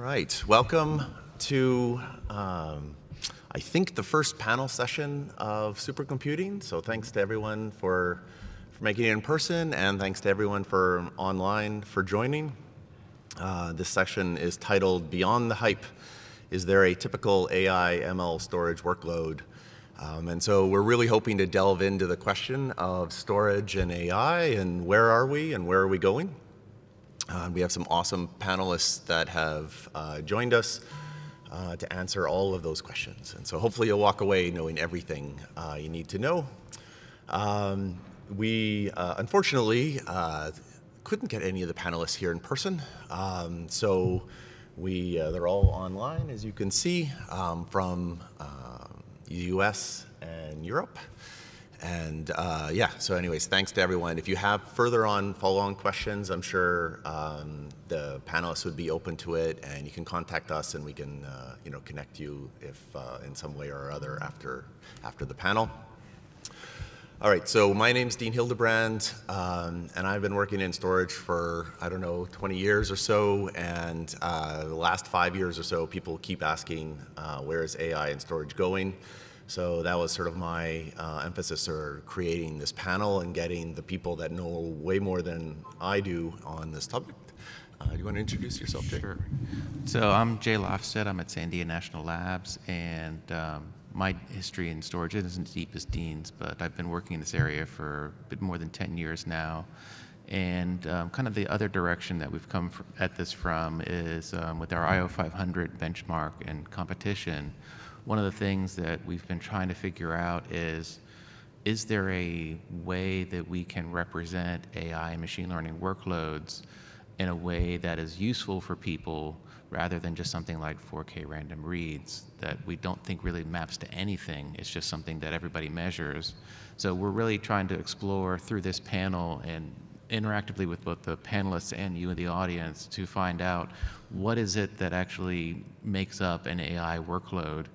right, welcome to, um, I think, the first panel session of supercomputing. So thanks to everyone for, for making it in person, and thanks to everyone for online for joining. Uh, this session is titled Beyond the Hype, Is There a Typical AI ML Storage Workload? Um, and so we're really hoping to delve into the question of storage and AI, and where are we, and where are we going? Uh, we have some awesome panelists that have uh, joined us uh, to answer all of those questions. And so hopefully you'll walk away knowing everything uh, you need to know. Um, we uh, unfortunately uh, couldn't get any of the panelists here in person. Um, so we, they're all online, as you can see, um, from the US and Europe. And uh, yeah, so anyways, thanks to everyone. If you have further on follow-on questions, I'm sure um, the panelists would be open to it, and you can contact us, and we can uh, you know connect you if uh, in some way or other after after the panel. All right, so my name's Dean Hildebrand, um, and I've been working in storage for, I don't know, 20 years or so, and uh, the last five years or so, people keep asking, uh, where is AI and storage going? So that was sort of my uh, emphasis or creating this panel and getting the people that know way more than I do on this topic. Uh, do you want to introduce yourself, Jay? Sure. So I'm Jay Lofstead. I'm at Sandia National Labs, and um, my history in storage isn't as deep as Dean's, but I've been working in this area for a bit more than 10 years now. And um, kind of the other direction that we've come at this from is um, with our IO 500 benchmark and competition one of the things that we've been trying to figure out is is there a way that we can represent AI and machine learning workloads in a way that is useful for people rather than just something like 4K random reads that we don't think really maps to anything. It's just something that everybody measures. So we're really trying to explore through this panel and interactively with both the panelists and you in the audience to find out what is it that actually makes up an AI workload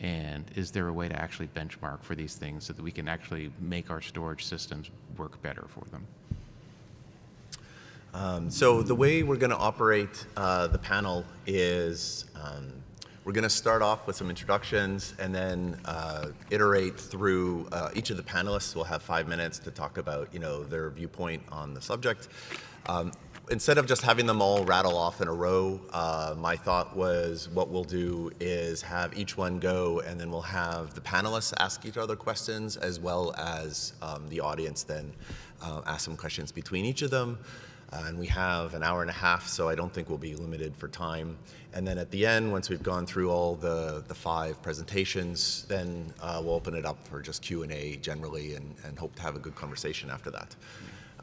and is there a way to actually benchmark for these things so that we can actually make our storage systems work better for them? Um, so the way we're going to operate uh, the panel is um, we're going to start off with some introductions and then uh, iterate through uh, each of the panelists. will have five minutes to talk about you know their viewpoint on the subject. Um, instead of just having them all rattle off in a row, uh, my thought was what we'll do is have each one go and then we'll have the panelists ask each other questions as well as um, the audience then uh, ask some questions between each of them. Uh, and we have an hour and a half, so I don't think we'll be limited for time. And then at the end, once we've gone through all the, the five presentations, then uh, we'll open it up for just Q&A generally and, and hope to have a good conversation after that.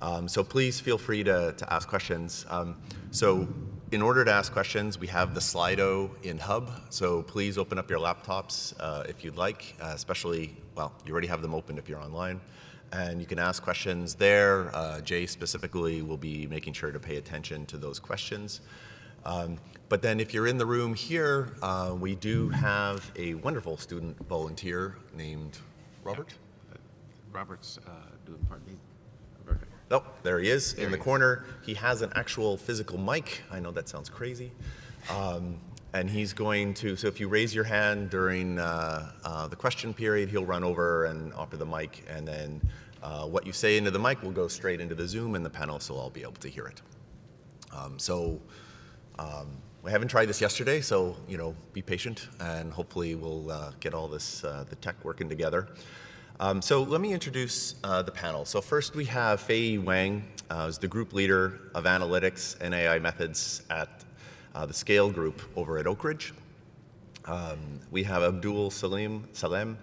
Um, so please feel free to, to ask questions. Um, so in order to ask questions, we have the Slido in Hub. So please open up your laptops uh, if you'd like, uh, especially, well, you already have them open if you're online. And you can ask questions there. Uh, Jay specifically will be making sure to pay attention to those questions. Um, but then if you're in the room here, uh, we do have a wonderful student volunteer named Robert. Yeah. Robert's uh, doing part B. Oh, there he is there in the corner. He has an actual physical mic. I know that sounds crazy. Um, and he's going to, so if you raise your hand during uh, uh, the question period, he'll run over and offer the mic, and then uh, what you say into the mic will go straight into the Zoom, and the panelists will all be able to hear it. Um, so um, we haven't tried this yesterday, so you know, be patient, and hopefully we'll uh, get all this, uh, the tech working together. Um, so let me introduce uh, the panel. So first we have Fei Wang, uh, who's the group leader of analytics and AI methods at uh, the Scale Group over at Oak Ridge. Um, we have Abdul Salim Salem,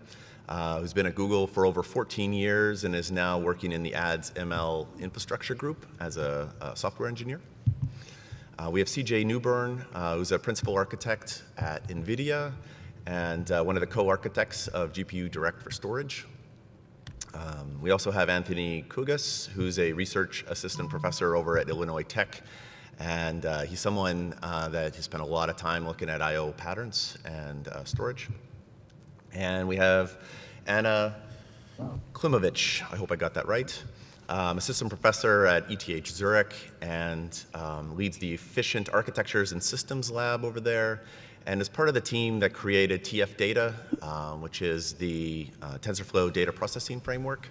uh, who's been at Google for over 14 years and is now working in the ads ML infrastructure group as a, a software engineer. Uh, we have CJ Newburn, uh, who's a principal architect at NVIDIA and one of the co-architects of GPU Direct for Storage. Um, we also have Anthony Kougkas, who's a research assistant professor over at Illinois Tech. And uh, he's someone uh, that has spent a lot of time looking at I.O. patterns and uh, storage. And we have Ana Klimovic, I hope I got that right, I'm assistant professor at ETH Zurich and um, leads the Efficient Architectures and Systems Lab over there, and is part of the team that created tf.data, uh, which is the uh, TensorFlow data processing framework.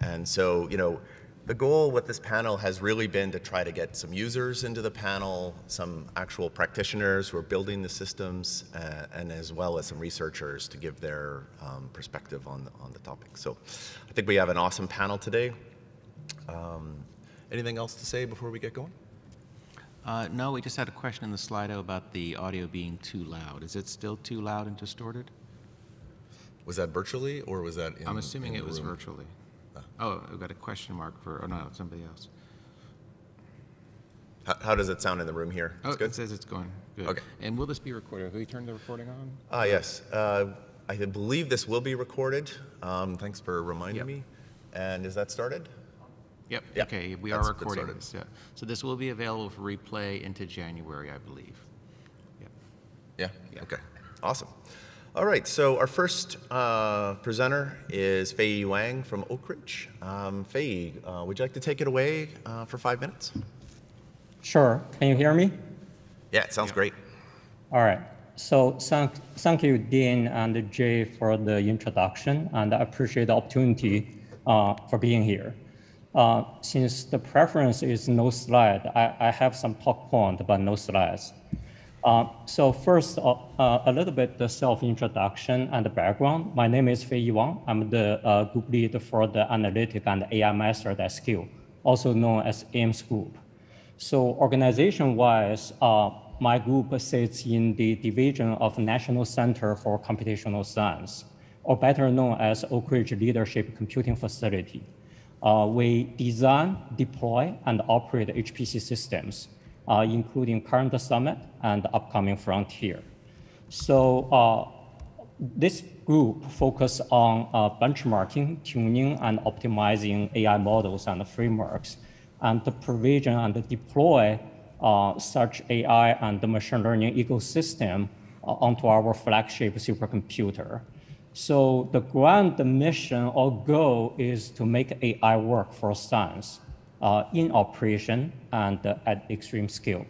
And so, you know, the goal with this panel has really been to try to get some users into the panel, some actual practitioners who are building the systems, uh, and as well as some researchers to give their um, perspective on the, on the topic. So I think we have an awesome panel today. Um, anything else to say before we get going? Uh, no, we just had a question in the Slido about the audio being too loud. Is it still too loud and distorted? Was that virtually or was that in I'm assuming in it was room? virtually. Oh, we've got a question mark for, oh no, somebody else. How, how does it sound in the room here? Oh, It's good? it says it's going good. Okay. And will this be recorded? Have we turned the recording on? Ah, yes. Uh, I believe this will be recorded. Um, thanks for reminding Yep. me. And is that started? Yep, Yeah, okay, we that's are recording started. this, yeah. So this will be available for replay into January, I believe. Yep. Yeah? Yeah. Okay. Awesome. All right. So our first uh, presenter is Fei Wang from Oak Ridge. Um, Fei, uh, would you like to take it away uh, for five minutes? Sure. Can you hear me? Yeah, it sounds Yeah. great. All right. So thank, thank you, Dean and Jay, for the introduction, and I appreciate the opportunity uh, for being here. Uh, since the preference is no slide, I, I have some talk point, but no slides. Uh, so first, uh, uh, a little bit the self-introduction and the background. My name is Fei Wang. I'm the uh, group lead for the Analytic and AI Methods at Scale, also known as AIMS Group. So organization-wise, my group sits in the division of National Center for Computational Science, or better known as Oak Ridge Leadership Computing Facility. Uh, we design, deploy, and operate HPC systems, uh, including current Summit and upcoming Frontier. So uh, this group focus on uh, benchmarking, tuning, and optimizing AI models and frameworks, and to provision and deploy uh, such AI and the machine learning ecosystem uh, onto our flagship supercomputer. So the grand mission or goal is to make AI work for science uh, in operation and uh, at extreme scale.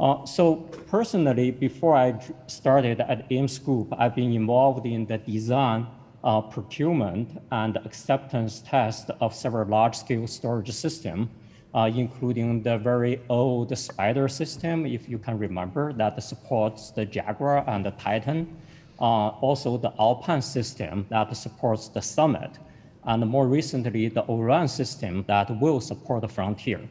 Uh, so personally, before I started at AIMS Group, I've been involved in the design, uh, procurement, and acceptance test of several large-scale storage systems, uh, including the very old Spider system, if you can remember, that supports the Jaguar and the Titan. Uh, also, the Alpine system that supports the Summit, and more recently, the Orion system that will support the Frontier.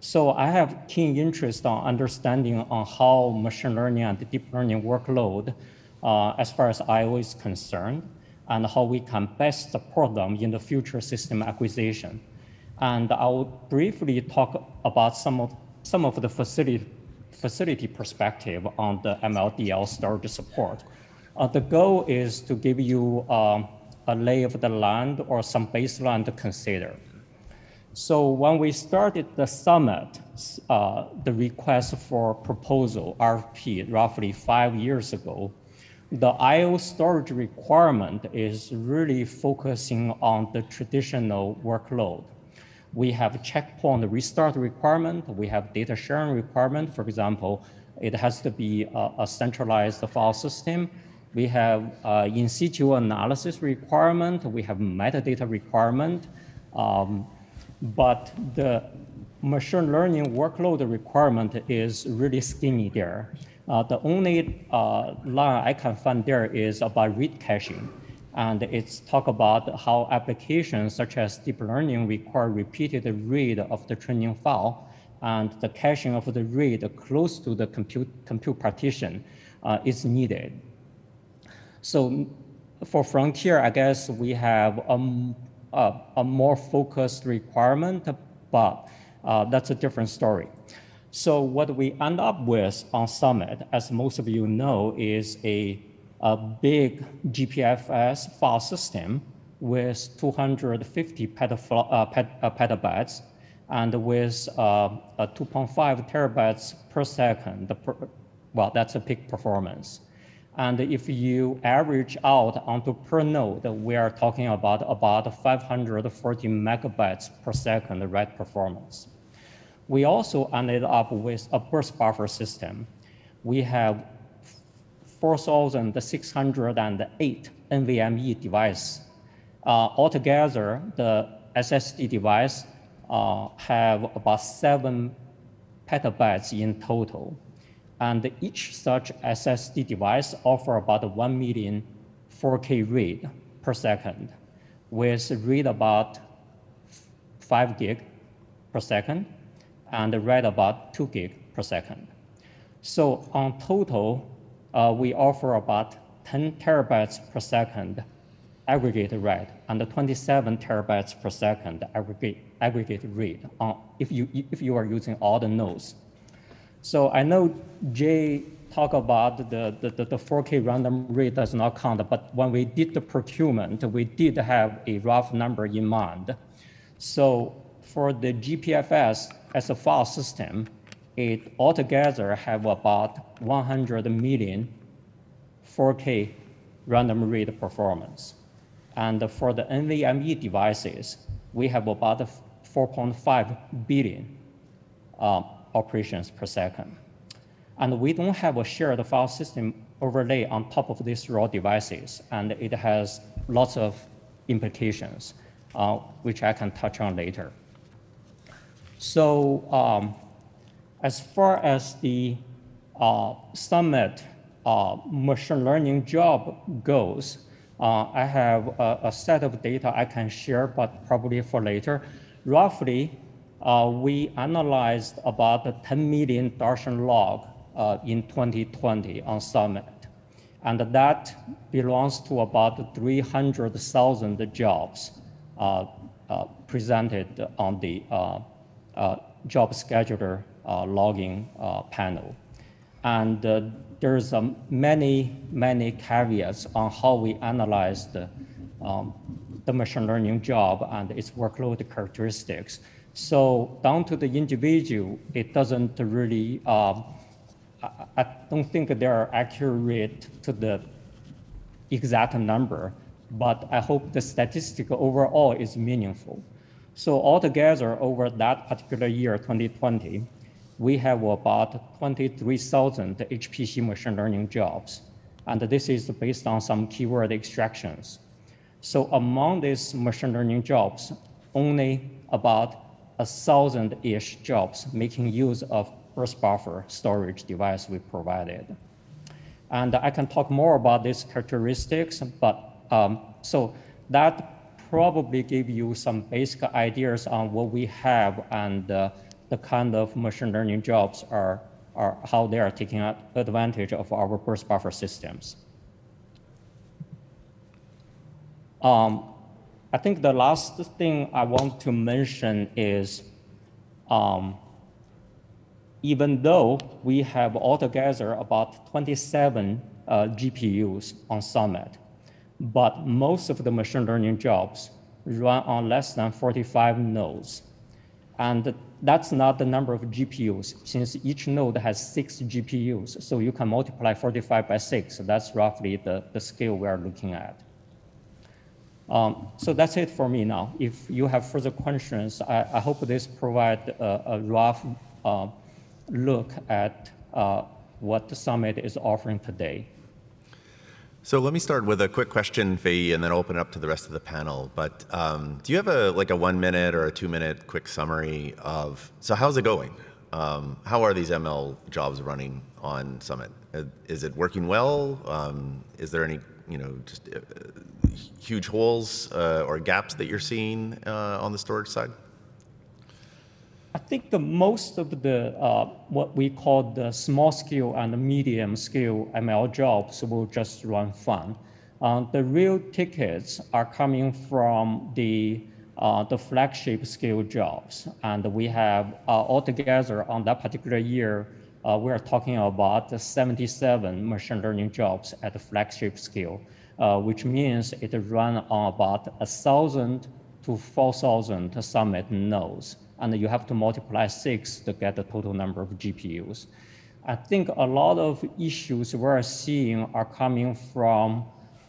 So I have keen interest on understanding on how machine learning and deep learning workload, uh, as far as IO is concerned, and how we can best support them in the future system acquisition. And I will briefly talk about some of, some of the facility, facility perspective on the MLDL storage support. Uh, the goal is to give you um, a lay of the land or some baseline to consider. So when we started the summit, uh, the request for proposal, RFP, roughly five years ago, the IO storage requirement is really focusing on the traditional workload. We have checkpoint restart requirement, we have data sharing requirement. For example, it has to be a, a centralized file system. We have uh, in situ analysis requirement, we have metadata requirement. Um, but the machine learning workload requirement is really skinny there. Uh, the only uh, line I can find there is about read caching. And it's talk about how applications such as deep learning require repeated read of the training file and the caching of the read close to the compute, compute partition uh, is needed. So for Frontier, I guess we have a, a, a more focused requirement, but uh, that's a different story. So what we end up with on Summit, as most of you know, is a, a big GPFS file system with 250 petaflo- uh, pet, uh, petabytes and with uh, a 2.5 terabytes per second. Per, well, that's a peak performance. And if you average out onto per node, we are talking about about 540 megabytes per second write performance. We also ended up with a burst buffer system. We have 4,608 NVMe device. Uh, altogether, the SSD device uh, have about seven petabytes in total. And each such SSD device offer about 1 million 4K read per second, with read about 5 gig per second and write about 2 gig per second. So on total, uh, we offer about 10 terabytes per second aggregate read and 27 terabytes per second aggregate, aggregate read on, if, you, if you are using all the nodes. So I know Jay talked about the, the, the 4K random read does not count, but when we did the procurement, we did have a rough number in mind. So for the GPFS as a file system, it altogether have about 100 million 4K random read performance. And for the NVMe devices, we have about 4.5 billion uh, operations per second. And we don't have a shared file system overlay on top of these raw devices, and it has lots of implications, uh, which I can touch on later. So um, as far as the uh, Summit uh, machine learning job goes, uh, I have a, a, set of data I can share, but probably for later. Roughly, uh, we analyzed about 10 million Darshan log uh, in 2020 on Summit. And that belongs to about 300,000 jobs uh, uh, presented on the uh, job scheduler logging panel. And there's um, many, many caveats on how we analyzed um, the machine learning job and its workload characteristics. So down to the individual, it doesn't really, um, I, I, don't think they are accurate to the exact number, but I hope the statistic overall is meaningful. So altogether, over that particular year, 2020, we have about 23,000 HPC machine learning jobs. And this is based on some keyword extractions. So among these machine learning jobs, only about a thousand-ish jobs making use of burst buffer storage device we provided. And I can talk more about these characteristics, but um, so that probably give you some basic ideas on what we have and uh, the kind of machine learning jobs are, are how they are taking advantage of our burst buffer systems. Um, I think the last thing I want to mention is um, even though we have altogether about 27 uh, GPUs on Summit, but most of the machine learning jobs run on less than 45 nodes. And that's not the number of GPUs, since each node has six GPUs. So you can multiply 45 by six. So that's roughly the, the scale we are looking at. Um, so that's it for me now. If you have further questions, I, I hope this provide a, a rough uh, look at uh, what the summit is offering today. So let me start with a quick question, Fei, and then open up to the rest of the panel. But um, do you have a like a one minute or a two minute quick summary of so how's it going? Um, how are these ML jobs running on Summit? Uh, is it working well? Um, is there any you know just uh, huge holes uh, or gaps that you're seeing uh, on the storage side? I think the most of the uh, what we call the small scale and the medium scale ML jobs will just run fine. Uh, the real tickets are coming from the uh, the flagship scale jobs, and we have uh, altogether on that particular year uh, we are talking about 77 machine learning jobs at the flagship scale, uh, which means it run on about a thousand to 4,000 summit nodes and you have to multiply six to get the total number of GPUs. I think a lot of issues we're seeing are coming from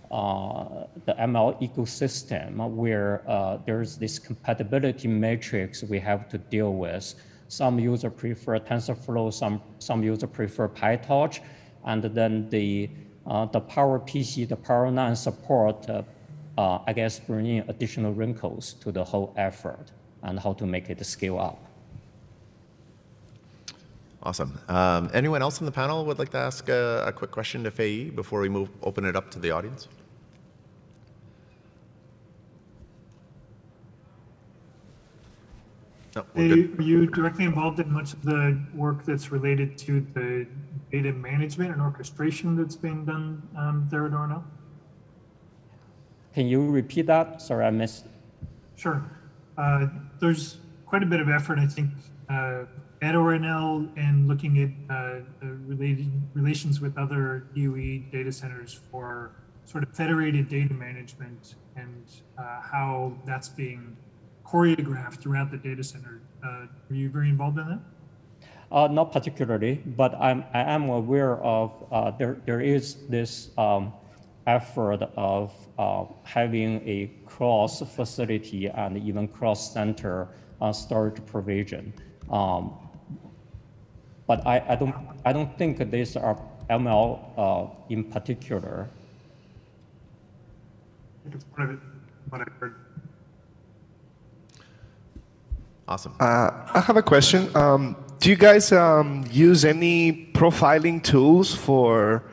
uh, the ML ecosystem where uh, there's this compatibility matrix we have to deal with. Some user prefer TensorFlow, some, some user prefer PyTorch, and then the, the PowerPC, the Power9 support, uh, uh, I guess, bringing additional wrinkles to the whole effort and how to make it scale up. Awesome. Um, anyone else on the panel would like to ask a, a quick question to Fei before we move open it up to the audience? No, we're good. Are you directly involved in much of the work that's related to the data management and orchestration that's being done um, there at ORNL? Can you repeat that? Sorry, I missed. Sure. Uh, there's quite a bit of effort, I think, uh, at ORNL and looking at uh, related relations with other DOE data centers for sort of federated data management and uh, how that's being choreographed throughout the data center. Uh, are you very involved in that? Uh, not particularly, but I'm, I am aware of uh, there, there is this um, effort of uh, having a cross facility and even cross center uh, storage provision. Um, but I, I, don't, I don't think these are ML uh, in particular. I think it's part of it, what I heard. Awesome. Uh, I have a question. Um, do you guys um, use any profiling tools for,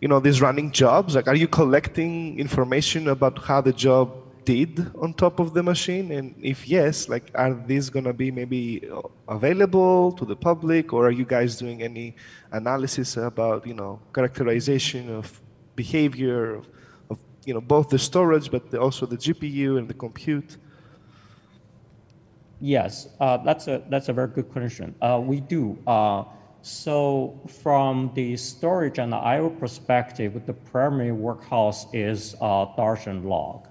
you know, these running jobs? Like, are you collecting information about how the job did on top of the machine? And if yes, like, are these gonna be maybe available to the public, or are you guys doing any analysis about, you know, characterization of behavior of, of you know, both the storage, but also the GPU and the compute? Yes, uh, that's a that's a very good question. Uh, we do. Uh, so from the storage and the I/O perspective, the primary workhorse is uh, Darshan log.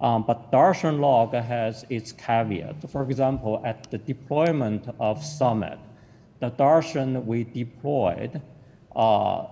Um, but Darshan log has its caveat. For example, at the deployment of Summit, the Darshan we deployed uh,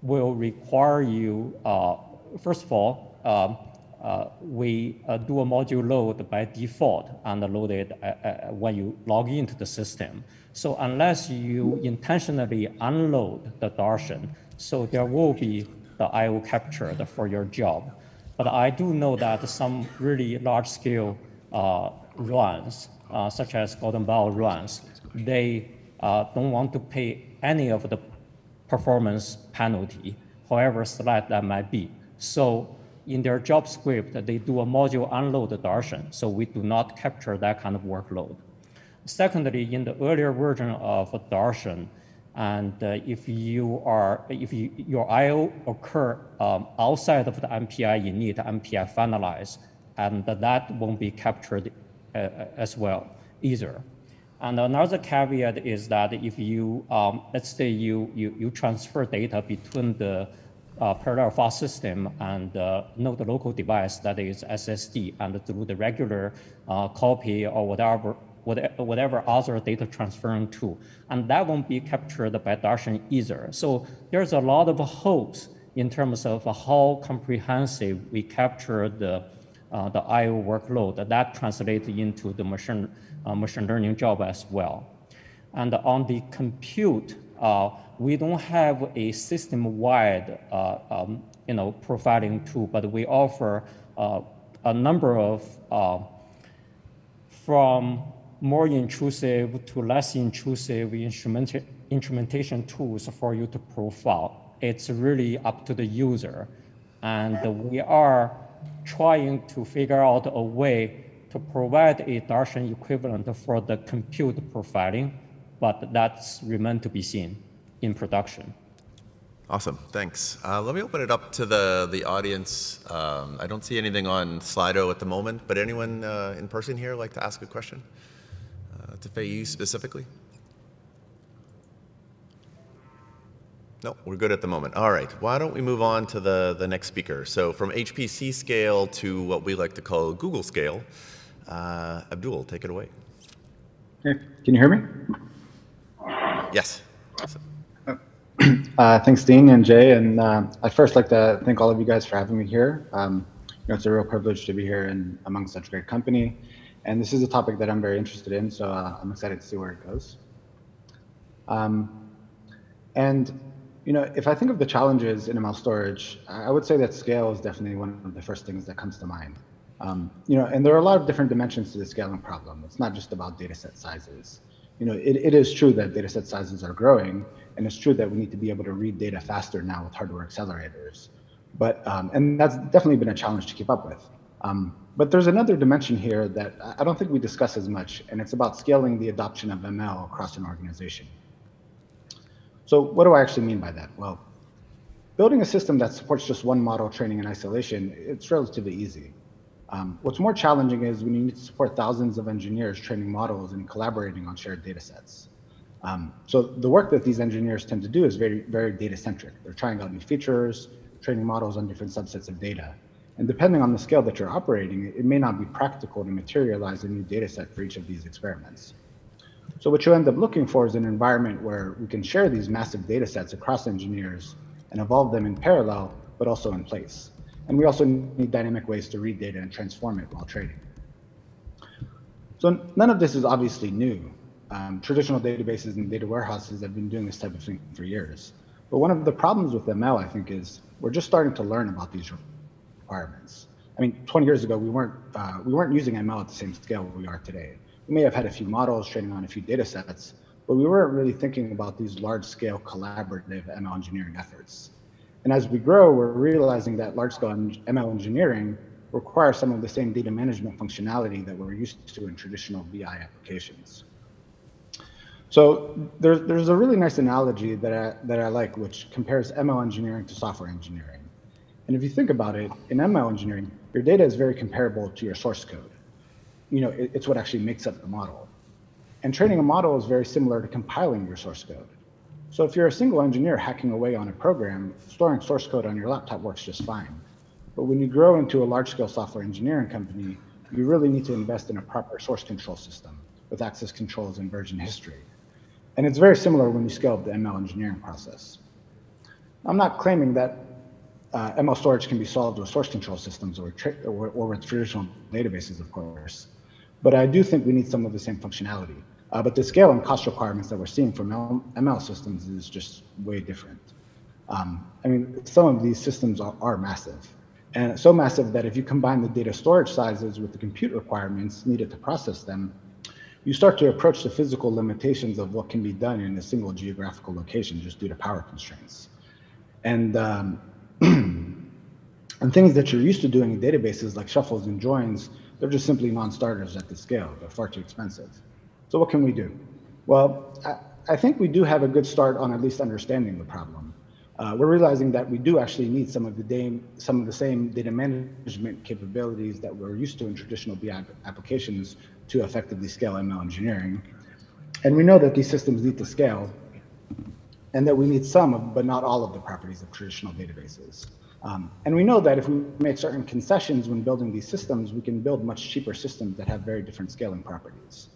will require you, uh, first of all, um, uh, we uh, do a module load by default and load it uh, uh, when you log into the system. So unless you intentionally unload the Darshan, so there will be the I/O captured for your job. But I do know that some really large-scale uh, runs, uh, such as Gordon Bell runs, they don't want to pay any of the performance penalty, however slight that might be. So in their job script, they do a module unload Darshan, so we do not capture that kind of workload. Secondly, in the earlier version of Darshan, and uh, if you are, if you, your I/O occur um, outside of the MPI init, MPI finalize, and that won't be captured uh, as well either. And another caveat is that if you, um, let's say you, you, you transfer data between the uh, parallel file system and uh, node local device that is SSD and through the regular uh, copy or whatever, whatever other data transferring tool. And that won't be captured by Darshan either. So there's a lot of hopes in terms of how comprehensive we capture the, uh, the I.O. workload that translates into the machine, uh, machine learning job as well. And on the compute, uh, we don't have a system-wide uh, um, you know, profiling tool, but we offer uh, a number of uh, from more intrusive to less intrusive instrumenta instrumentation tools for you to profile. It's really up to the user. And we are trying to figure out a way to provide a Darshan equivalent for the compute profiling, but that's remain to be seen in production. Awesome, thanks. Uh, let me open it up to the, the audience. Um, I don't see anything on Slido at the moment, but anyone uh, in person here like to ask a question? Uh, to Feiyi specifically? No, we're good at the moment. All right, why don't we move on to the, the next speaker? So from HPC scale to what we like to call Google scale, uh, Abdul, take it away. Hey, can you hear me? Yes. Uh, thanks, Dean and Jay. And uh, I'd first like to thank all of you guys for having me here. Um, you know, it's a real privilege to be here and among such great company. And this is a topic that I'm very interested in, so uh, I'm excited to see where it goes. Um, and you know, if I think of the challenges in ML storage, I would say that scale is definitely one of the first things that comes to mind. Um, you know, and there are a lot of different dimensions to the scaling problem. It's not just about data set sizes. You know, it, it is true that data set sizes are growing, and it's true that we need to be able to read data faster now with hardware accelerators. But, um, and that's definitely been a challenge to keep up with. Um, but there's another dimension here that I don't think we discuss as much, and it's about scaling the adoption of ML across an organization. So what do I actually mean by that? Well, building a system that supports just one model training in isolation, it's relatively easy. Um, what's more challenging is when you need to support thousands of engineers training models and collaborating on shared data sets. Um, so the work that these engineers tend to do is very, very data centric. They're trying out new features, training models on different subsets of data. And depending on the scale that you're operating, it may not be practical to materialize a new data set for each of these experiments. So what you end up looking for is an environment where we can share these massive data sets across engineers and evolve them in parallel, but also in place. And we also need dynamic ways to read data and transform it while trading. So none of this is obviously new. Um, traditional databases and data warehouses have been doing this type of thing for years. But one of the problems with ML, I think, is we're just starting to learn about these requirements. I mean, 20 years ago, we weren't, uh, we weren't using ML at the same scale we are today. We may have had a few models training on a few data sets, but we weren't really thinking about these large scale collaborative ML engineering efforts. And as we grow, we're realizing that large scale ML engineering requires some of the same data management functionality that we're used to in traditional BI applications. So there's, there's a really nice analogy that I, that I like, which compares ML engineering to software engineering. And if you think about it, in ML engineering, your data is very comparable to your source code you know, it, it's what actually makes up the model. And training a model is very similar to compiling your source code. So if you're a single engineer hacking away on a program, storing source code on your laptop works just fine. But when you grow into a large scale software engineering company, you really need to invest in a proper source control system with access controls and version history. And it's very similar when you scale up the ML engineering process. I'm not claiming that uh, ML storage can be solved with source control systems or, or, or, with traditional databases, of course. But I do think we need some of the same functionality. Uh, but the scale and cost requirements that we're seeing from ML systems is just way different. Um, I mean, some of these systems are, are, massive. And so massive that if you combine the data storage sizes with the compute requirements needed to process them, you start to approach the physical limitations of what can be done in a single geographical location just due to power constraints. And, um, and things that you're used to doing in databases like shuffles and joins they're just simply non-starters at the scale. They're far too expensive. So what can we do? Well, I, I think we do have a good start on at least understanding the problem. Uh, we're realizing that we do actually need some of the dame, some of the same data management capabilities that we're used to in traditional BI applications to effectively scale ML engineering. And we know that these systems need to scale and that we need some of, but not all of the properties of traditional databases. Um, and we know that if we make certain concessions when building these systems, we can build much cheaper systems that have very different scaling properties.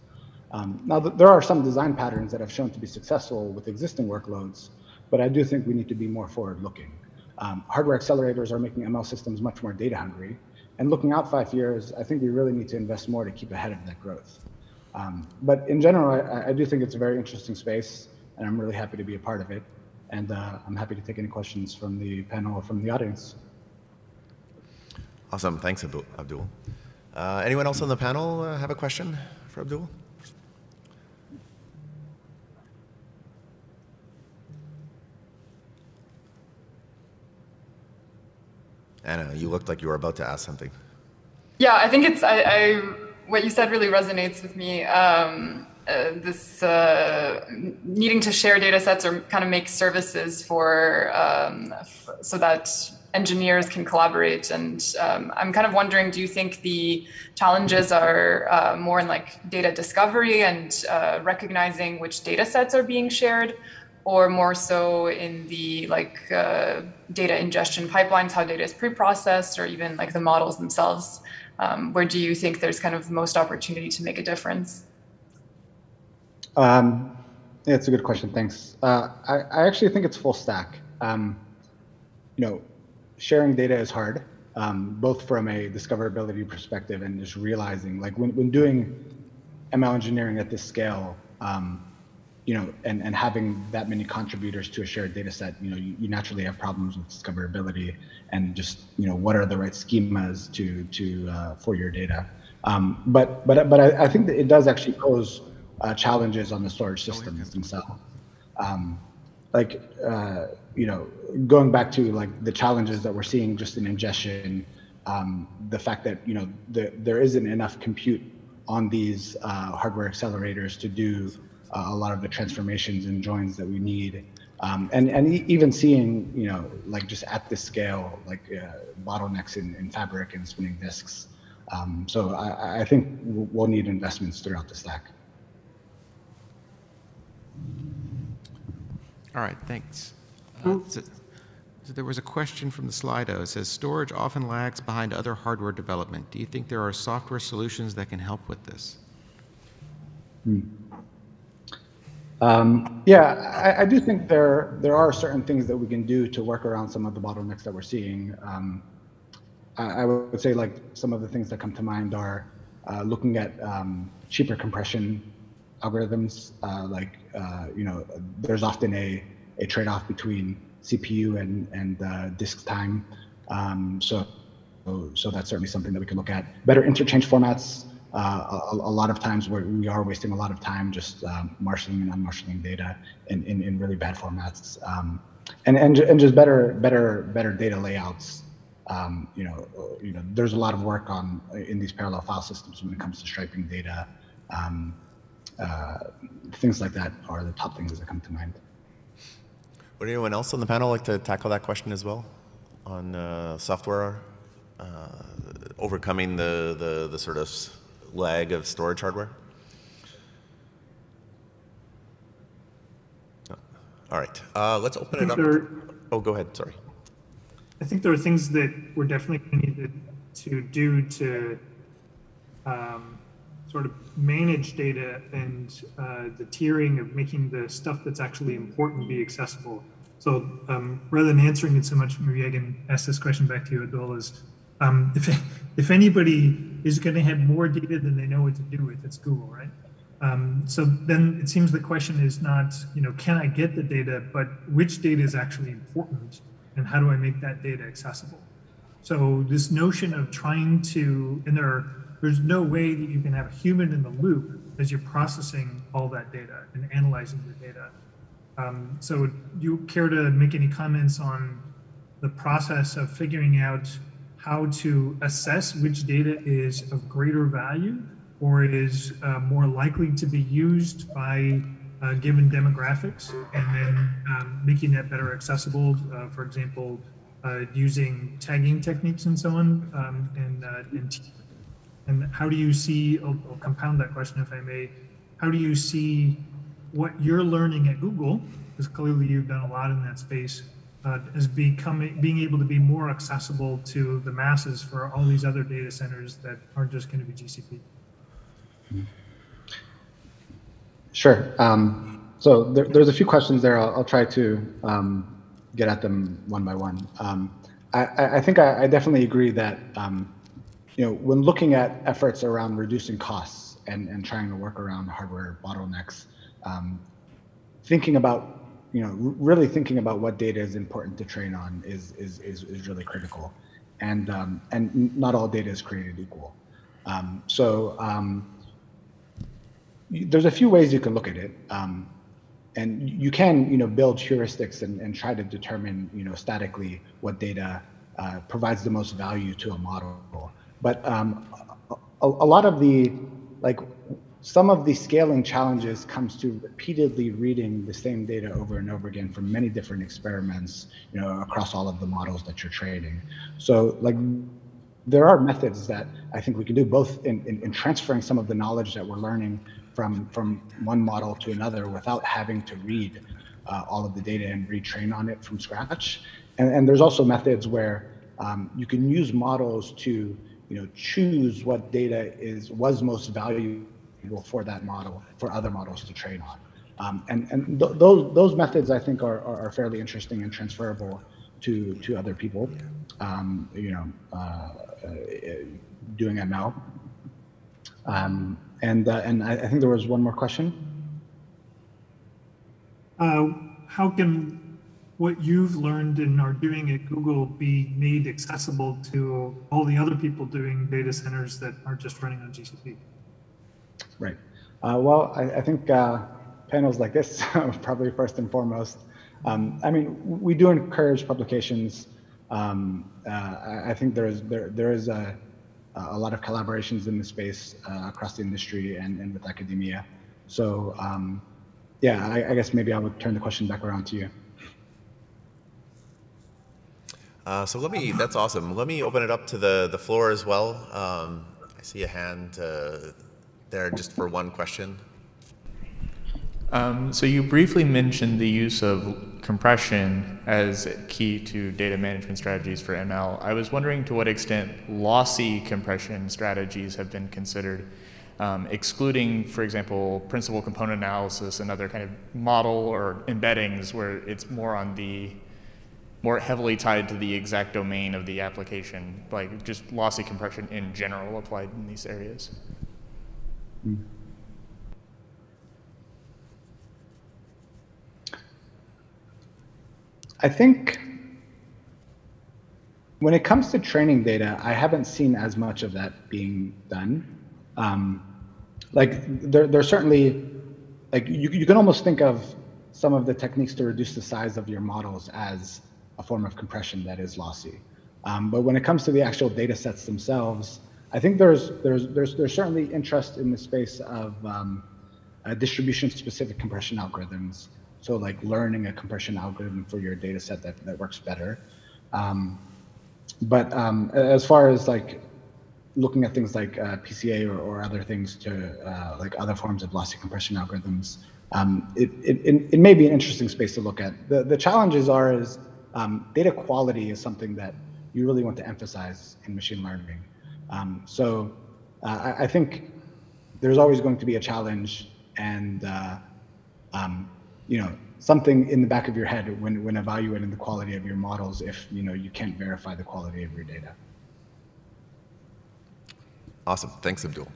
Um, now, th there are some design patterns that have shown to be successful with existing workloads, but I do think we need to be more forward-looking. Um, hardware accelerators are making ML systems much more data hungry, and looking out five years, I think we really need to invest more to keep ahead of that growth. Um, but in general, I, I do think it's a very interesting space, and I'm really happy to be a part of it. And uh, I'm happy to take any questions from the panel or from the audience. Awesome. Thanks, Abdul. Uh, anyone else on the panel uh, have a question for Abdul? Ana, you looked like you were about to ask something. Yeah, I think it's I, I what you said really resonates with me. Um, uh, this uh, needing to share data sets or kind of make services for um, f- so that engineers can collaborate and um, i'm kind of wondering do you think the challenges are uh, more in like data discovery and uh, recognizing which data sets are being shared or more so in the like uh, data ingestion pipelines how data is pre-processed or even like the models themselves um, where do you think there's kind of most opportunity to make a difference um, Yeah, it's a good question. Thanks. Uh, I, I actually think it's full stack. Um, you know, sharing data is hard, um, both from a discoverability perspective and just realizing, like when, when doing ML engineering at this scale, um, you know, and, and having that many contributors to a shared data set, you know, you, you, naturally have problems with discoverability and just, you know, what are the right schemas to, to, uh, for your data. Um, but, but, but I, I, think that it does actually pose uh, challenges on the storage systems themselves. Um, like, uh, you know, going back to like the challenges that we're seeing just in ingestion, um, the fact that, you know, the, there isn't enough compute on these uh, hardware accelerators to do a lot of the transformations and joins that we need. Um, and and even seeing you know like just at this scale like uh, bottlenecks in, in fabric and spinning disks. Um, so I, I think we'll need investments throughout the stack. All right, thanks. Uh, so, so there was a question from the Slido. It says storage often lags behind other hardware development. Do you think there are software solutions that can help with this? Hmm. Um, yeah, I, I, do think there there are certain things that we can do to work around some of the bottlenecks that we're seeing. Um, I, I, would say like some of the things that come to mind are uh, looking at um, cheaper compression algorithms. Uh, like uh, you know, there's often a a trade-off between CPU and and uh, disk time. Um, so so that's certainly something that we can look at. Better interchange formats uh, a, a, lot of times where we are wasting a lot of time just um, marshaling and unmarshaling data in, in, in, really bad formats um, and, and, and just better better better data layouts. Um, you know you know there's a lot of work on in these parallel file systems when it comes to striping data. Um, uh, things like that are the top things that come to mind. Would anyone else on the panel like to tackle that question as well on uh, software uh, overcoming the, the, the sort of lag of storage hardware? All right, uh, let's open it up. There, oh, go ahead. Sorry. I think there are things that we're definitely going to need to do to um, sort of manage data and uh, the tiering of making the stuff that's actually important be accessible. So um, rather than answering it so much, maybe I can ask this question back to you, Abdul, is um, if, if anybody is going to have more data than they know what to do with, it's Google, right? Um, so then it seems the question is not, you know, can I get the data, but which data is actually important and how do I make that data accessible? So this notion of trying to, and there, there's no way that you can have a human in the loop as you're processing all that data and analyzing the data. Um, so do you care to make any comments on the process of figuring out how to assess which data is of greater value or is uh, more likely to be used by uh, given demographics and then um, making that better accessible, uh, for example, uh, using tagging techniques and so on. Um, and, uh, and, and how do you see, I'll, I'll compound that question if I may, how do you see what you're learning at Google, because clearly you've done a lot in that space, uh, is becoming being able to be more accessible to the masses for all these other data centers that aren't just going to be GCP. Sure. Um, so there, there's a few questions there. I'll, I'll try to um, get at them one by one. Um, I, I, think I, I, definitely agree that um, you know when looking at efforts around reducing costs and, and trying to work around hardware bottlenecks, um, thinking about you know, really thinking about what data is important to train on is is is, is really critical, and um, and not all data is created equal. Um, so um, there's a few ways you can look at it, um, and you can you know build heuristics and, and try to determine you know statically what data uh, provides the most value to a model. But um, a, a lot of the like some of the scaling challenges comes to repeatedly reading the same data over and over again from many different experiments, you know, across all of the models that you're training. So like there are methods that I think we can do both in, in, in transferring some of the knowledge that we're learning from, from one model to another without having to read uh, all of the data and retrain on it from scratch. And, and there's also methods where um, you can use models to you know, choose what data is was most valuable for that model for other models to train on. Um, and and th- those those methods I think are, are, are, fairly interesting and transferable to to other people. Um, you know, uh, uh, doing ML. Um, and uh, and I, I, think there was one more question. Uh, how can what you've learned and are doing at Google be made accessible to all the other people doing data centers that aren't just running on GCP? Right. Uh, well, I, I think uh, panels like this, probably first and foremost. Um, I mean, we do encourage publications. Um, uh, I, think there is there there is a, a lot of collaborations in the space uh, across the industry and, and with academia. So um, yeah, I, I, guess maybe I would turn the question back around to you. Uh, so let me, that's awesome. Let me open it up to the, the floor as well. Um, I see a hand uh, there just for one question. Um, so you briefly mentioned the use of compression as key to data management strategies for ML. I was wondering to what extent lossy compression strategies have been considered, um, excluding, for example, principal component analysis and other kind of model or embeddings where it's more on the more heavily tied to the exact domain of the application, like just lossy compression in general applied in these areas. Mm. I think when it comes to training data, I haven't seen as much of that being done. Um, like there, there's certainly, like you, you can almost think of some of the techniques to reduce the size of your models as a form of compression that is lossy. Um, but when it comes to the actual data sets themselves, I think there's there's there's there's certainly interest in the space of um, uh, distribution specific compression algorithms so like learning a compression algorithm for your data set that, that works better. Um, but um, as far as like looking at things like uh, PCA or, or other things to uh, like other forms of lossy compression algorithms, um, it, it, it, may be an interesting space to look at. The, the challenges are is um, data quality is something that you really want to emphasize in machine learning. Um, so uh, I, I, think there's always going to be a challenge and uh, um, you know something in the back of your head when when evaluating the quality of your models if you know you can't verify the quality of your data. Awesome, thanks, Abdul.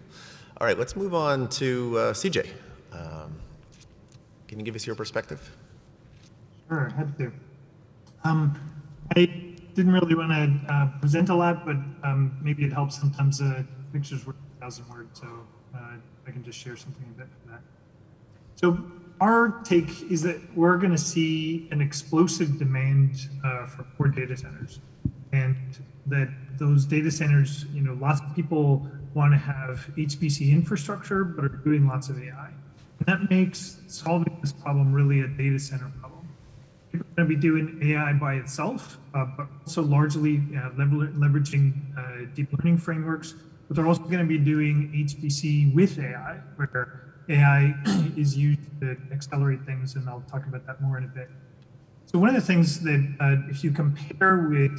All right, let's move on to uh, CJ. Um, can you give us your perspective? Sure, happy to. Um, I didn't really want to uh, present a lot, but um, maybe it helps sometimes. Uh, pictures worth a thousand words, so uh, I can just share something a bit for that. So our take is that we're going to see an explosive demand uh, for core data centers, and that those data centers, you know, lots of people want to have HPC infrastructure, but are doing lots of AI, and that makes solving this problem really a data center are going to be doing AI by itself, uh, but also largely uh, leveraging uh, deep learning frameworks. But they're also going to be doing HPC with AI, where AI is used to accelerate things, and I'll talk about that more in a bit. So one of the things that uh, if you compare with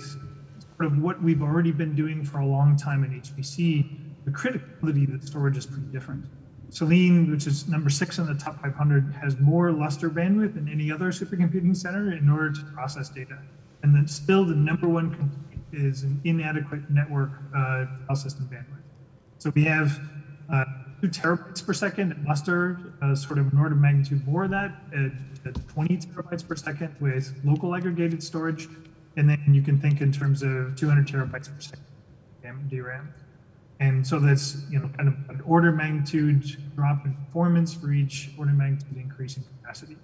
sort of what we've already been doing for a long time in HPC, the criticality the storage is pretty different. Selene, which is number six in the top 500, has more Lustre bandwidth than any other supercomputing center in order to process data. And then still the number one complaint is an inadequate network uh, file system bandwidth. So we have uh, two terabytes per second at Lustre, uh, sort of an order of magnitude more of that at, at 20 terabytes per second with local aggregated storage. And then you can think in terms of 200 terabytes per second DRAM. And so that's, you know, kind of an order magnitude drop in performance for each order magnitude increase in capacity.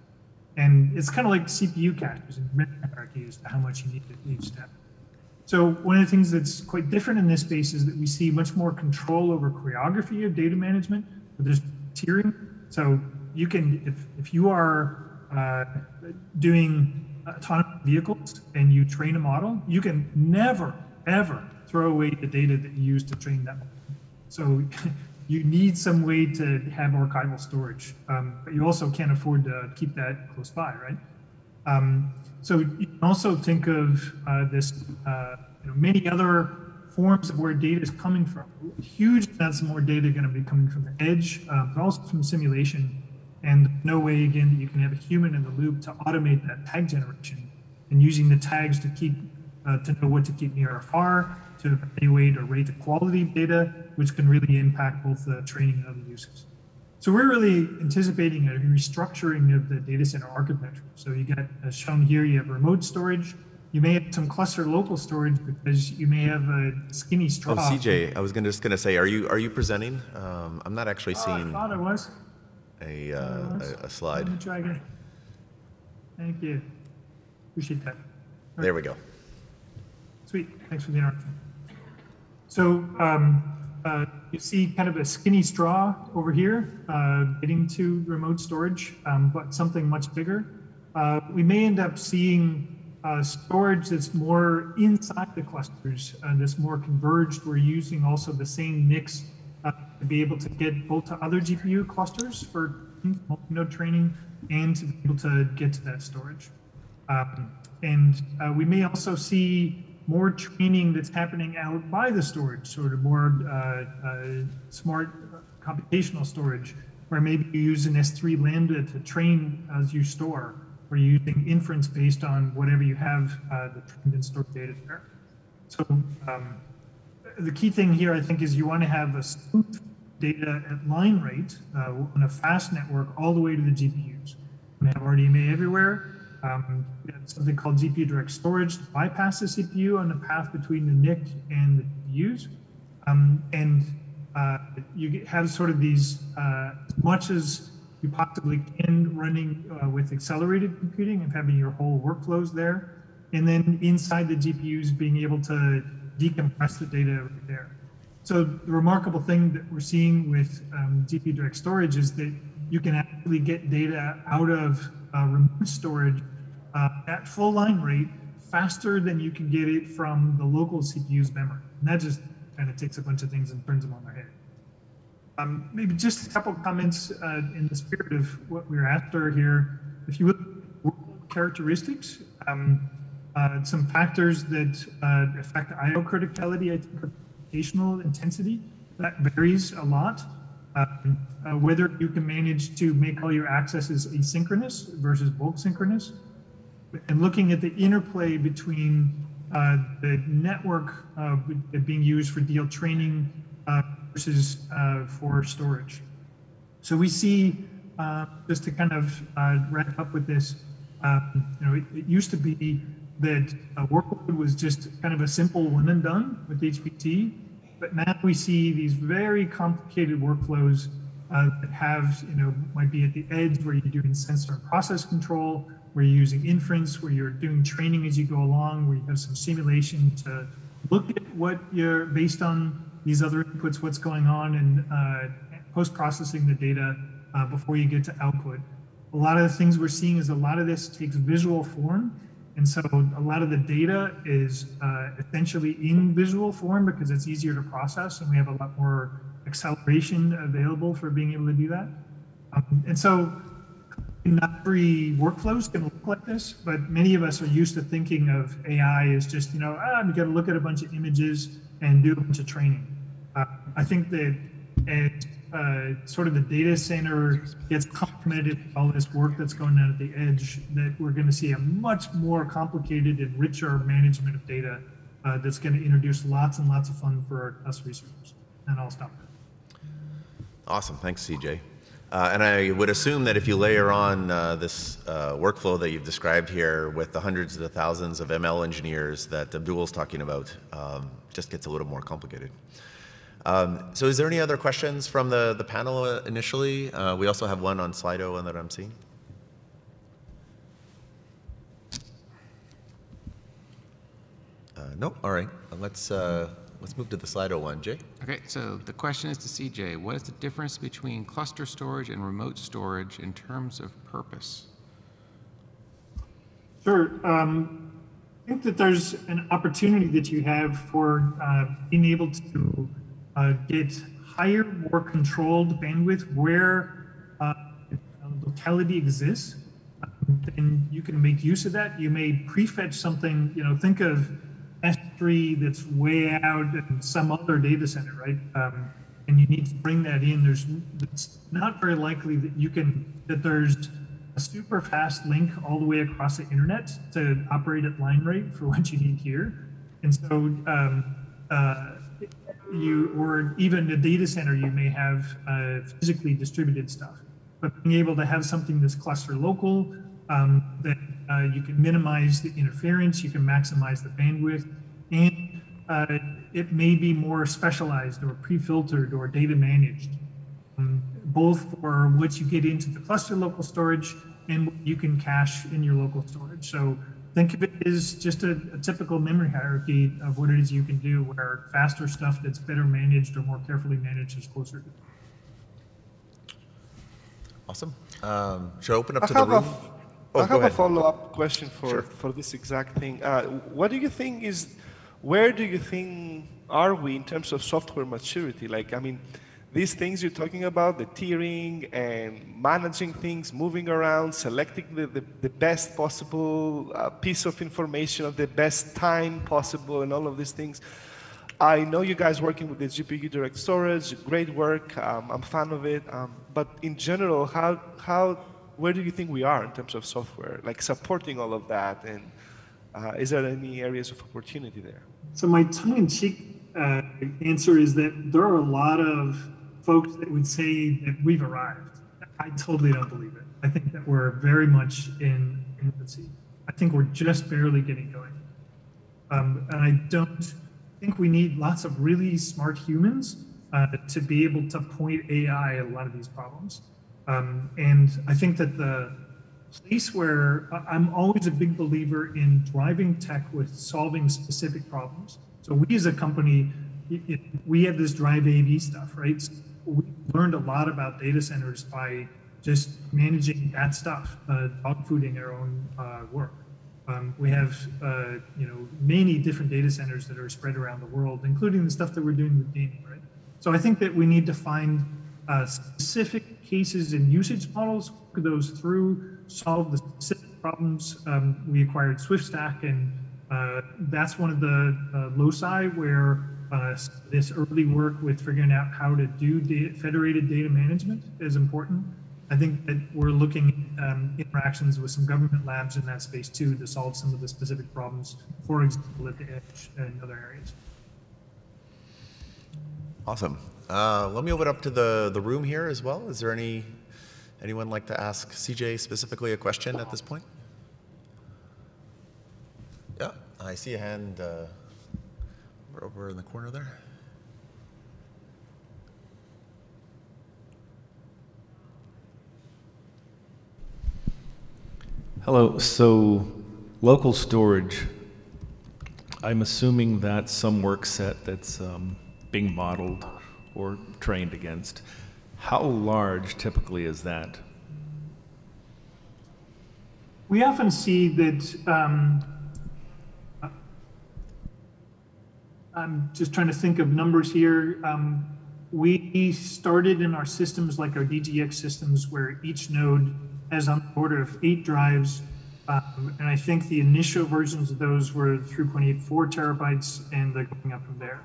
And it's kind of like CPU caches and hierarchy as to how much you need at each step. So one of the things that's quite different in this space is that we see much more control over choreography of data management. There's tiering. So you can, if, if you are uh, doing autonomous vehicles and you train a model, you can never, ever throw away the data that you use to train them. So you need some way to have archival storage, um, but you also can't afford to keep that close by, right? Um, so you can also think of uh, this, uh, you know, many other forms of where data is coming from. Huge amounts of more data going to be coming from the edge, uh, but also from simulation. And no way, again, that you can have a human in the loop to automate that tag generation and using the tags to keep uh, to know what to keep near or far, to evaluate or rate the quality of data, which can really impact both the training and other uses. So we're really anticipating a restructuring of the data center architecture. So you got, as shown here, you have remote storage. You may have some cluster local storage because you may have a skinny straw. Oh, CJ, I was gonna, just going to say, are you are you presenting? Um, I'm not actually Oh, I seeing thought I was. a, uh, a, a slide. Let me try again. Thank you. Appreciate that. There we go. Sweet, thanks for the interruption. So um, uh, you see kind of a skinny straw over here uh, getting to remote storage, um, but something much bigger. Uh, we may end up seeing uh, storage that's more inside the clusters, that's more converged. We're using also the same mix uh, to be able to get both to other GPU clusters for multi-node training and to be able to get to that storage. Um, and uh, we may also see more training that's happening out by the storage, sort of more uh, uh, smart computational storage, where maybe you use an S3 Lambda to train as you store, or you're using inference based on whatever you have uh, the trained and stored data there. So um, the key thing here, I think, is you want to have a smooth data at line rate uh, on a fast network all the way to the GPUs. We have RDMA everywhere. Um, something called GPU direct storage to bypass the CPU on the path between the NIC and the GPUs. Um, and uh, you have sort of these, uh, as much as you possibly can running uh, with accelerated computing and having your whole workflows there. And then inside the GPUs being able to decompress the data right there. So the remarkable thing that we're seeing with um, GPU direct storage is that you can actually get data out of remote storage uh, at full line rate faster than you can get it from the local CPU's memory. And that just kind of takes a bunch of things and turns them on their head. Um, maybe just a couple comments uh, in the spirit of what we're after here. If you look at characteristics, um, uh, some factors that uh, affect IO criticality, I think, computational intensity. That varies a lot. Um, uh, whether you can manage to make all your accesses asynchronous versus bulk synchronous, and looking at the interplay between uh, the network uh, being used for DL training uh, versus uh, for storage. So we see, uh, just to kind of wrap up with this, um, you know, it, it, used to be that workload was just kind of a simple one and done with HPC, but now we see these very complicated workflows uh, that have, you know, might be at the edge where you're doing sensor and process control, where you're using inference, where you're doing training as you go along, where you have some simulation to look at what you're based on these other inputs, what's going on, and uh, post-processing the data uh, before you get to output. A lot of the things we're seeing is a lot of this takes visual form. And so a lot of the data is uh, essentially in visual form because it's easier to process and we have a lot more acceleration available for being able to do that. Um, and so not every workflows can look like this, but many of us are used to thinking of AI as just, you know, ah, you got to look at a bunch of images and do a bunch of training. Uh, I think that uh, sort of the data center gets complemented with all this work that's going on at the edge, that we're going to see a much more complicated and richer management of data uh, that's going to introduce lots and lots of fun for us researchers. And I'll stop. Awesome. Thanks, CJ. Uh, and I would assume that if you layer on uh, this uh, workflow that you've described here with the hundreds of the thousands of ML engineers that Abdul's talking about, um, just gets a little more complicated. Um, so is there any other questions from the, the panel uh, initially? Uh, we also have one on Slido one that I'm seeing. Uh, no, all right. Let's Let's move to the Slido one. Jay? Okay, so the question is to CJ. What is the difference between cluster storage and remote storage in terms of purpose? Sure. Um, I think that there's an opportunity that you have for uh, being able to uh, get higher, more controlled bandwidth where uh, locality exists. then you can make use of that. You may prefetch something, you know, think of S3 that's way out in some other data center, right? Um, and you need to bring that in, there's it's not very likely that you can that there's a super fast link all the way across the internet to operate at line rate for what you need here. And so um, uh, you, or even a data center, you may have uh, physically distributed stuff. But being able to have something that's cluster local, um, that uh, you can minimize the interference, you can maximize the bandwidth, and uh, it may be more specialized or pre-filtered or data managed, um, both for what you get into the cluster local storage and what you can cache in your local storage. So think of it as just a, a, typical memory hierarchy of what it is you can do where faster stuff that's better managed or more carefully managed is closer to Awesome. Um, should I open up I to the have room? A, oh, I have ahead. a follow-up question for, Sure. for this exact thing. Uh, what do you think is, where do you think are we in terms of software maturity? Like, I mean, these things you're talking about, the tiering and managing things, moving around, selecting the, the, the best possible uh, piece of information at the best time possible, and all of these things. I know you guys working with the GPU direct storage, great work. Um, I'm a fan of it. Um, but in general, how, how, where do you think we are in terms of software, like supporting all of that? And uh, is there any areas of opportunity there? So my tongue-in-cheek uh, answer is that there are a lot of folks that would say that we've arrived. I totally don't believe it. I think that we're very much in infancy. I think we're just barely getting going. Um, and I don't think we need lots of really smart humans uh, to be able to point AI at a lot of these problems. Um, and I think that the place where I'm always a big believer in driving tech with solving specific problems. So we as a company, we have this drive AV stuff, right? We learned a lot about data centers by just managing that stuff, uh, dog fooding our own uh, work. Um, we have, uh, you know, many different data centers that are spread around the world, including the stuff that we're doing with gaming, right? So I think that we need to find uh, specific cases and usage models, those through, solve the specific problems. Um, we acquired SwiftStack, and uh, that's one of the uh, loci where uh, this early work with figuring out how to do data, federated data management is important. I think that we're looking at um, interactions with some government labs in that space too to solve some of the specific problems, for example, at the edge and other areas. Awesome. Uh, let me open up to the, the room here as well. Is there any anyone like to ask CJ specifically a question at this point? Yeah, I see a hand uh, over- over in the corner there. Hello. So, local storage. I'm assuming that's some work set that's um, being modeled or trained against. How large typically is that? We often see that. Um, I'm just trying to think of numbers here. Um, we started in our systems like our DGX systems, where each node has on the order of eight drives. Um, and I think the initial versions of those were 3.84 terabytes, and they're going up from there.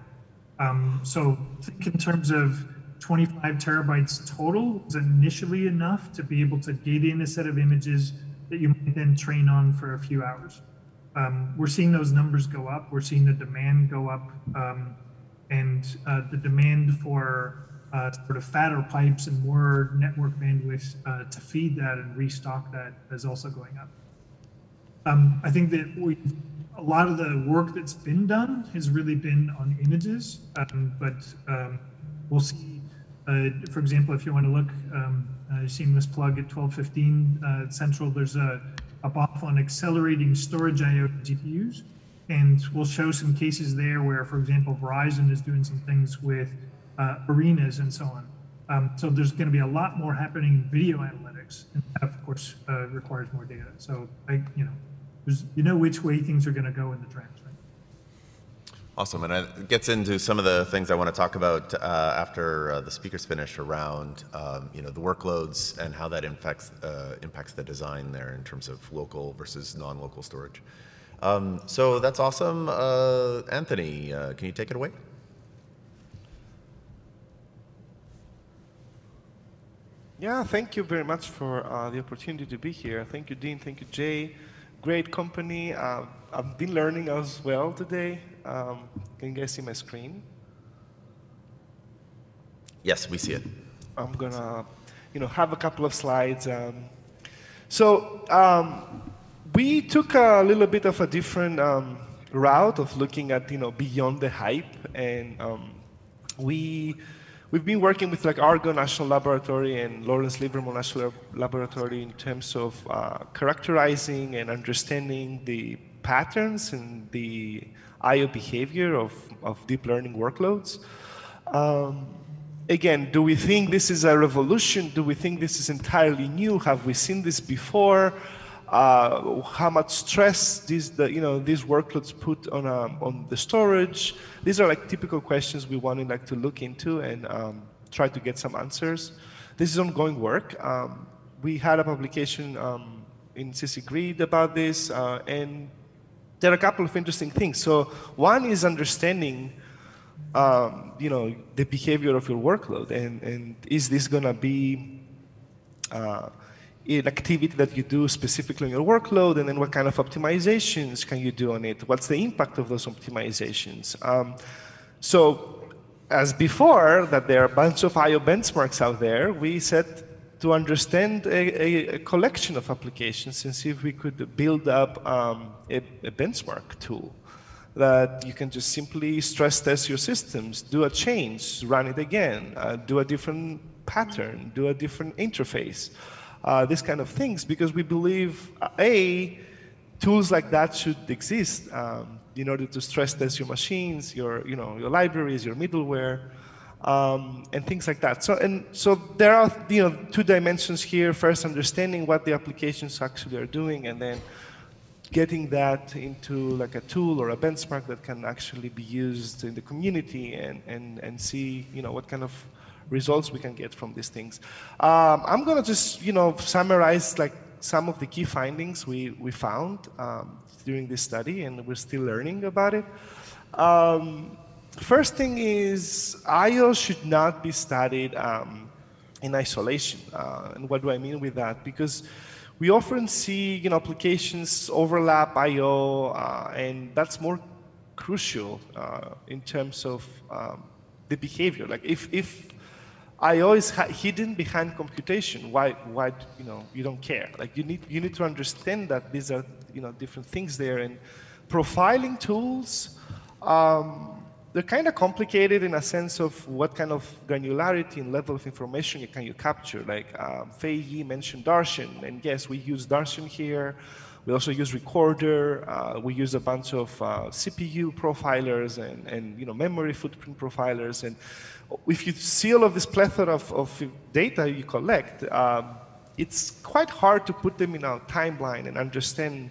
Um, so think in terms of 25 terabytes total is initially enough to be able to get in a set of images that you might then train on for a few hours. Um, we're seeing those numbers go up. We're seeing the demand go up, um, and uh, the demand for uh, sort of fatter pipes and more network bandwidth uh, to feed that and restock that is also going up. Um, I think that we a lot of the work that's been done has really been on images, um, but um, we'll see. Uh, for example, if you want to look, um, uh, seamless plug at 1215 uh, Central, there's a, a BOF on accelerating storage I/O GPUs, and we'll show some cases there where, for example, Verizon is doing some things with uh, arenas and so on. Um, so there's going to be a lot more happening in video analytics, and that, of course, uh, requires more data. So I, you know, you know which way things are going to go in the right? Awesome, and it gets into some of the things I want to talk about uh, after uh, the speakers finish around, um, you know, the workloads and how that impacts uh, impacts the design there in terms of local versus non-local storage. Um, so that's awesome, uh, Anthony. Uh, can you take it away? Yeah, thank you very much for uh, the opportunity to be here. Thank you, Dean. Thank you, Jay. Great company. I've been learning as well today. Um, can you guys see my screen? Yes, we see it. I'm gonna, you know, have a couple of slides. Um, so um, we took a little bit of a different um, route of looking at, you know, beyond the hype, and um, we we've been working with like Argonne National Laboratory and Lawrence Livermore National Laboratory in terms of uh, characterizing and understanding the patterns and the I/O behavior of, of deep learning workloads. Um, again, do we think this is a revolution? Do we think this is entirely new? Have we seen this before? Uh, how much stress these, the, you know, these workloads put on, um, on the storage? These are like typical questions we wanted like to look into and um, try to get some answers. This is ongoing work. Um, we had a publication um, in CC Grid about this, uh, and there are a couple of interesting things. So one is understanding um, you know, the behavior of your workload, and, and is this going to be uh, an activity that you do specifically on your workload, and then what kind of optimizations can you do on it? What's the impact of those optimizations? Um, so, as before, that there are a bunch of I/O benchmarks out there, we set to understand a, a, a, collection of applications and see if we could build up um, a, a benchmark tool that you can just simply stress test your systems, do a change, run it again, uh, do a different pattern, do a different interface, uh, these kind of things, because we believe, A, tools like that should exist um, in order to stress test your machines, your, you know, your libraries, your middleware, um, and things like that. So, and so there are you know, two dimensions here. First, understanding what the applications actually are doing, and then getting that into like a tool or a benchmark that can actually be used in the community and, and, and see you know what kind of results we can get from these things. Um, I'm going to just you know summarize like some of the key findings we, we found um, during this study and we're still learning about it. Um, first thing is I/O should not be studied um, in isolation. Uh, and what do I mean with that? Because we often see you know, applications overlap I/O, uh, and that's more crucial uh, in terms of um, the behavior. Like if, if I/O is hidden behind computation, why, why you know you don't care? Like you need you need to understand that these are you know different things there, and profiling tools. Um, they're kind of complicated in a sense of what kind of granularity and level of information you can you capture. Like um, Feiyi mentioned Darshan, and yes, we use Darshan here. We also use Recorder. Uh, we use a bunch of uh, CPU profilers and, and you know memory footprint profilers. And if you see all of this plethora of, of data you collect, um, it's quite hard to put them in a timeline and understand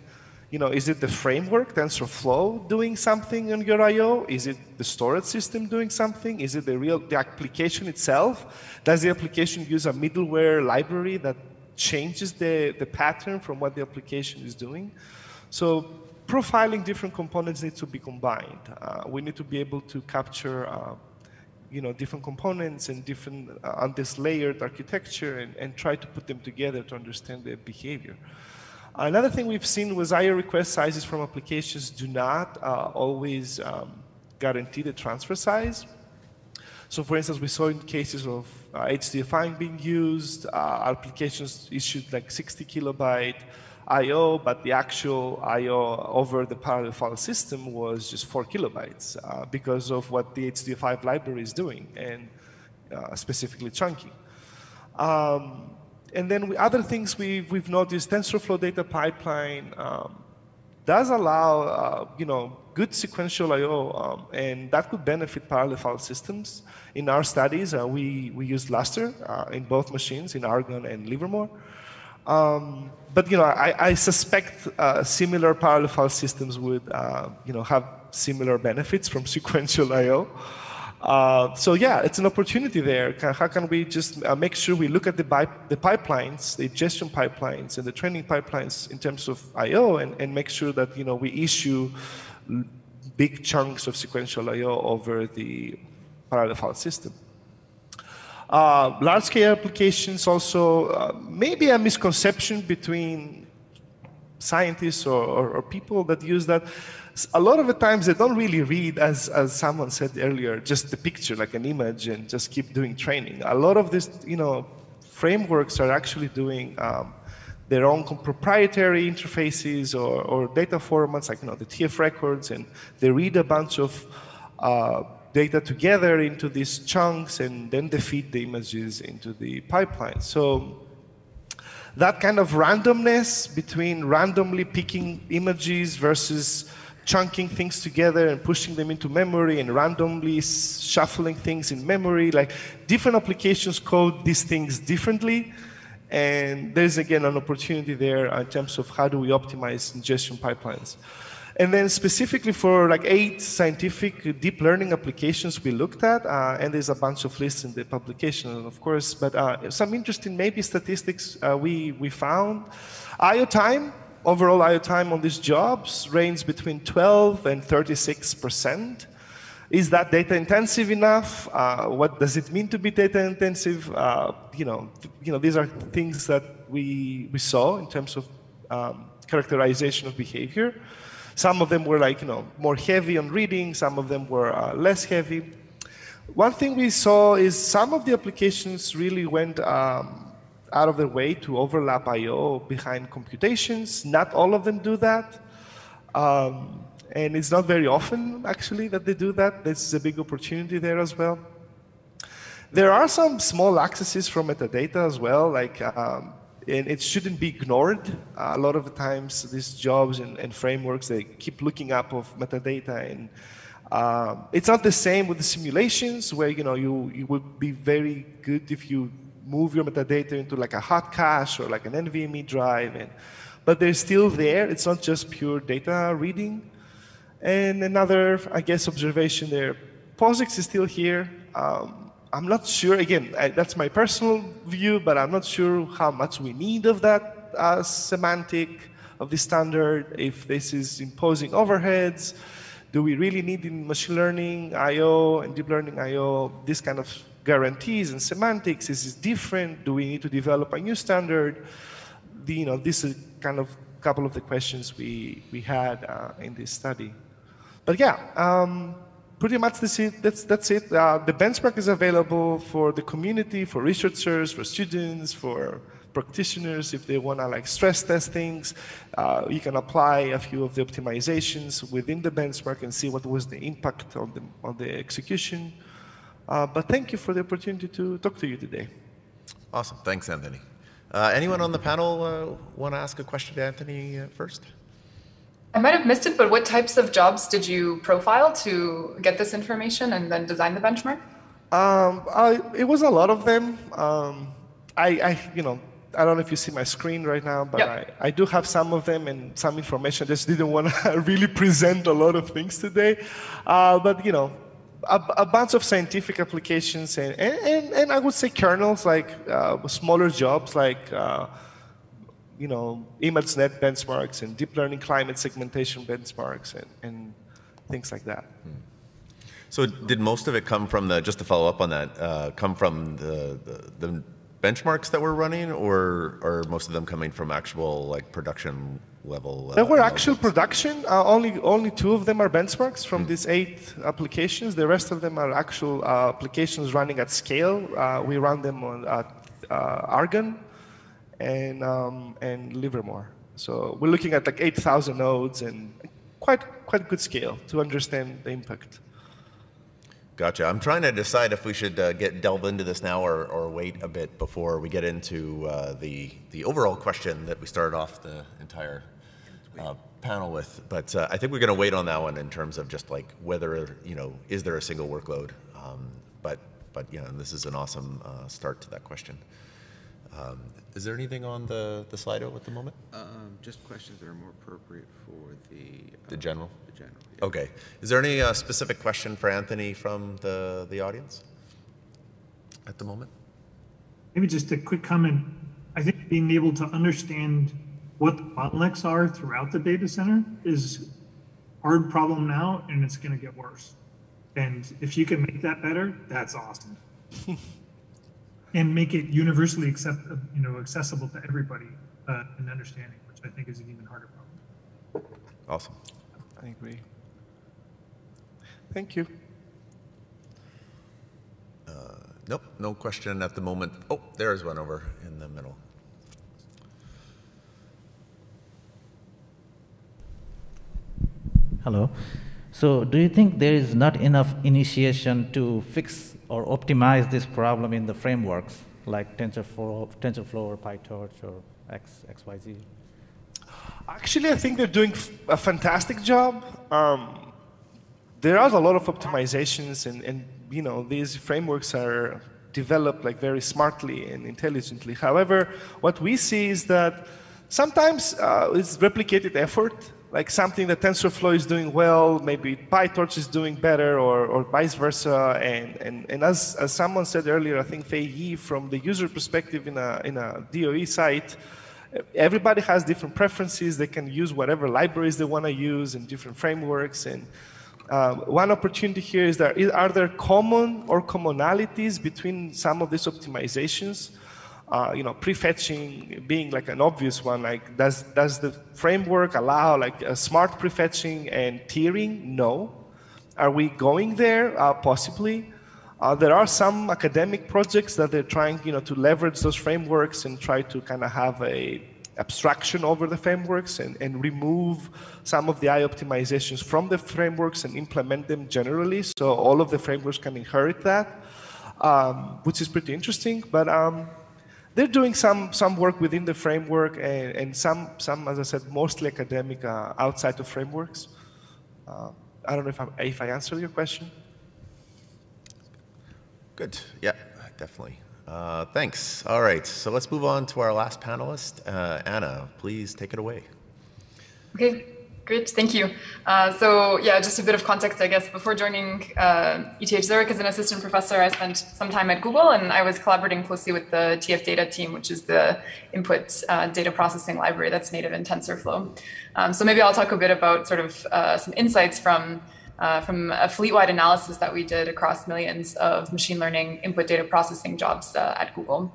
you know, is it the framework, TensorFlow, doing something on your I/O? Is it the storage system doing something? Is it the real the application itself? Does the application use a middleware library that changes the, the pattern from what the application is doing? So profiling different components needs to be combined. Uh, we need to be able to capture uh, you know, different components and different uh, on this layered architecture and, and try to put them together to understand their behavior. Another thing we've seen was IO request sizes from applications do not uh, always um, guarantee the transfer size. So for instance, we saw in cases of uh, HDF5 being used, uh, applications issued like 60 kilobyte I.O., but the actual I.O. over the parallel file system was just four kilobytes uh, because of what the HDF5 library is doing, and uh, specifically chunking. Um, and then we, other things we've, we've noticed, TensorFlow data pipeline um, does allow, uh, you know, good sequential I.O., um, and that could benefit parallel file systems. In our studies, uh, we, we used Lustre uh, in both machines, in Argonne and Livermore. Um, but, you know, I, I suspect uh, similar parallel file systems would, uh, you know, have similar benefits from sequential I.O. Uh, so yeah, it's an opportunity there. How can we just uh, make sure we look at the, the pipelines, the ingestion pipelines, and the training pipelines in terms of I/O, and, and make sure that you know we issue big chunks of sequential I/O over the parallel file system. Uh, large scale applications also uh, maybe a misconception between scientists or, or, or, people that use that. A lot of the times they don't really read, as, as someone said earlier, just the picture, like an image, and just keep doing training. A lot of these, you know, frameworks are actually doing um, their own proprietary interfaces or, or, data formats, like you know the TF records, and they read a bunch of uh, data together into these chunks, and then they feed the images into the pipeline. So that kind of randomness between randomly picking images versus chunking things together and pushing them into memory and randomly shuffling things in memory, like different applications code these things differently. And there's again an opportunity there in terms of how do we optimize ingestion pipelines. And then specifically for like eight scientific deep learning applications we looked at, uh, and there's a bunch of lists in the publication, of course, but uh, some interesting maybe statistics uh, we, we found. IO time, overall IO time on these jobs ranges between 12 and 36 percent. Is that data intensive enough? Uh, what does it mean to be data intensive? Uh, you know, you know, these are things that we we saw in terms of um, characterization of behavior. Some of them were like, you know, more heavy on reading, some of them were uh, less heavy. One thing we saw is some of the applications really went um, out of their way to overlap I.O. behind computations. Not all of them do that. Um, and it's not very often, actually, that they do that. This is a big opportunity there as well. There are some small accesses from metadata as well, like um, and it shouldn't be ignored. Uh, a lot of the times, these jobs and, and, frameworks they keep looking up of metadata, and uh, it's not the same with the simulations where you know you you would be very good if you move your metadata into like a hot cache or like an NVMe drive, and but they're still there. It's not just pure data reading. And another, I guess, observation there. POSIX is still here. Um, I'm not sure, again, I, that's my personal view, but I'm not sure how much we need of that uh, semantic of the standard, if this is imposing overheads. Do we really need in machine learning, I.O., and deep learning I.O., this kind of guarantees and semantics? Is it different? Do we need to develop a new standard? The, you know, this is kind of a couple of the questions we, we had uh, in this study. But yeah, um, pretty much that's it. That's, that's it. Uh, the benchmark is available for the community, for researchers, for students, for practitioners if they want to like stress test things. Uh, you can apply a few of the optimizations within the benchmark and see what was the impact on the, on the execution. Uh, but thank you for the opportunity to talk to you today. Awesome. Thanks, Anthony. Uh, anyone on the panel uh, want to ask a question to Anthony uh, first? I might have missed it, but what types of jobs did you profile to get this information and then design the benchmark? Um, I, it was a lot of them. Um, I, I, you know, I don't know if you see my screen right now, but yep. I, I do have some of them and some information. I just didn't want to really present a lot of things today. Uh, but, you know, a, a, bunch of scientific applications and, and, and, I would say kernels, like uh, smaller jobs like uh, you know, ImageNet benchmarks and deep learning climate segmentation benchmarks and, and things like that. So did most of it come from the, just to follow up on that, uh, come from the, the, the, benchmarks that we're running or are most of them coming from actual like production level? Uh, there were actual production. Uh, only, only two of them are benchmarks from mm. these eight applications. The rest of them are actual uh, applications running at scale. Uh, we run them on uh, Argonne and, um, and Livermore. So we're looking at like 8,000 nodes and quite, quite good scale to understand the impact. Gotcha. I'm trying to decide if we should uh, get delve into this now or, or wait a bit before we get into uh, the the overall question that we started off the entire uh, panel with. But uh, I think we're going to wait on that one in terms of just like whether you know is there a single workload. Um, but but know this is an awesome uh, start to that question. Um, is there anything on the, the Slido at the moment? Um, just questions that are more appropriate for the. Uh, the general? The general. Yeah. Okay. Is there any uh, specific question for Anthony from the, the audience at the moment? Maybe just a quick comment. I think being able to understand what the bottlenecks are throughout the data center is hard problem now, and it's going to get worse. And if you can make that better, that's awesome. and make it universally accept, you know, accessible to everybody uh, and understanding, which I think is an even harder problem. Awesome. I agree. Thank you. Uh, nope, no question at the moment. Oh, there's one over in the middle. Hello. So, do you think there is not enough initiation to fix or optimize this problem in the frameworks like TensorFlow, TensorFlow or PyTorch or X, XYZ? Actually, I think they're doing a fantastic job. Um, there are a lot of optimizations, and, and you know these frameworks are developed like very smartly and intelligently. However, what we see is that sometimes uh, it's replicated effort like something that TensorFlow is doing well, maybe PyTorch is doing better, or, or vice versa. And, and, and as, as someone said earlier, I think Feiyi, from the user perspective in a, in a DOE site, everybody has different preferences. They can use whatever libraries they want to use and different frameworks. And uh, one opportunity here is that are there common or commonalities between some of these optimizations? Uh, you know, prefetching being like an obvious one. Like, does does the framework allow like a smart prefetching and tiering? No. Are we going there? Uh, possibly. Uh, there are some academic projects that they're trying, you know, to leverage those frameworks and try to kind of have a abstraction over the frameworks and, and remove some of the eye optimizations from the frameworks and implement them generally. So all of the frameworks can inherit that, um, which is pretty interesting. But um, they're doing some, some work within the framework and, and some, some, as I said, mostly academic uh, outside of frameworks. Uh, I don't know if, i if I answered your question. Good. Yeah, definitely. Uh, thanks. All right, so let's move on to our last panelist. Uh, Ana, please take it away. Okay. Great, thank you. Uh, so yeah, just a bit of context, I guess. Before joining uh, ETH Zurich as an assistant professor, I spent some time at Google, and I was collaborating closely with the tf.data team, which is the input uh, data processing library that's native in TensorFlow. Um, so maybe I'll talk a bit about sort of uh, some insights from uh, from a fleet-wide analysis that we did across millions of machine learning input data processing jobs uh, at Google.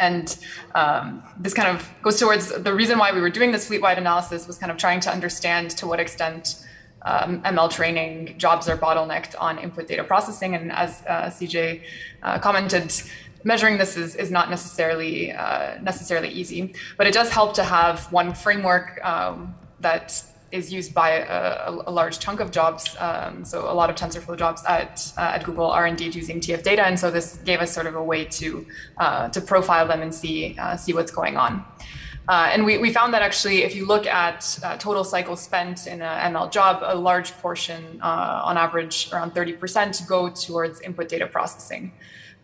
And um, this kind of goes towards the reason why we were doing this fleet-wide analysis was kind of trying to understand to what extent um, ML training jobs are bottlenecked on input data processing. And as uh, CJ uh, commented, measuring this is, is not necessarily uh, necessarily easy, but it does help to have one framework um, that is used by a, a, large chunk of jobs. Um, so a lot of TensorFlow jobs at, uh, at Google are indeed using tf.data. And so this gave us sort of a way to, uh, to profile them and see, uh, see what's going on. Uh, and we, we found that actually, if you look at uh, total cycle spent in an ML job, a large portion, uh, on average around 30%, go towards input data processing.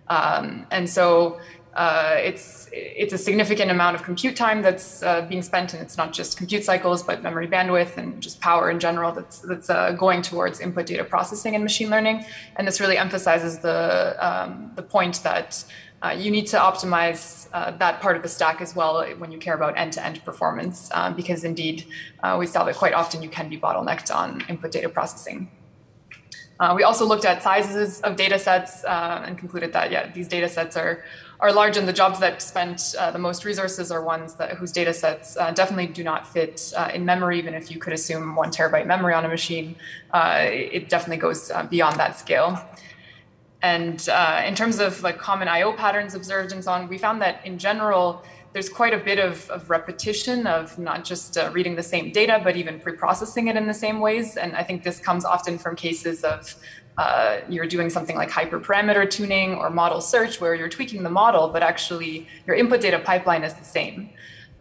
Um, and so uh, it's it's a significant amount of compute time that's uh, being spent, and it's not just compute cycles, but memory bandwidth and just power in general that's that's uh, going towards input data processing and machine learning. And this really emphasizes the um, the point that uh, you need to optimize uh, that part of the stack as well when you care about end-to-end performance, because indeed we saw that quite often you can be bottlenecked on input data processing. Uh, we also looked at sizes of data sets uh, and concluded that yeah, these data sets are are large, and the jobs that spent uh, the most resources are ones that whose data sets uh, definitely do not fit uh, in memory. Even if you could assume one terabyte memory on a machine, uh, it definitely goes uh, beyond that scale. And uh, in terms of like common I/O patterns observed and so on, we found that in general there's quite a bit of, of repetition of not just uh, reading the same data, but even pre-processing it in the same ways. And I think this comes often from cases of uh, you're doing something like hyperparameter tuning or model search where you're tweaking the model, but actually your input data pipeline is the same.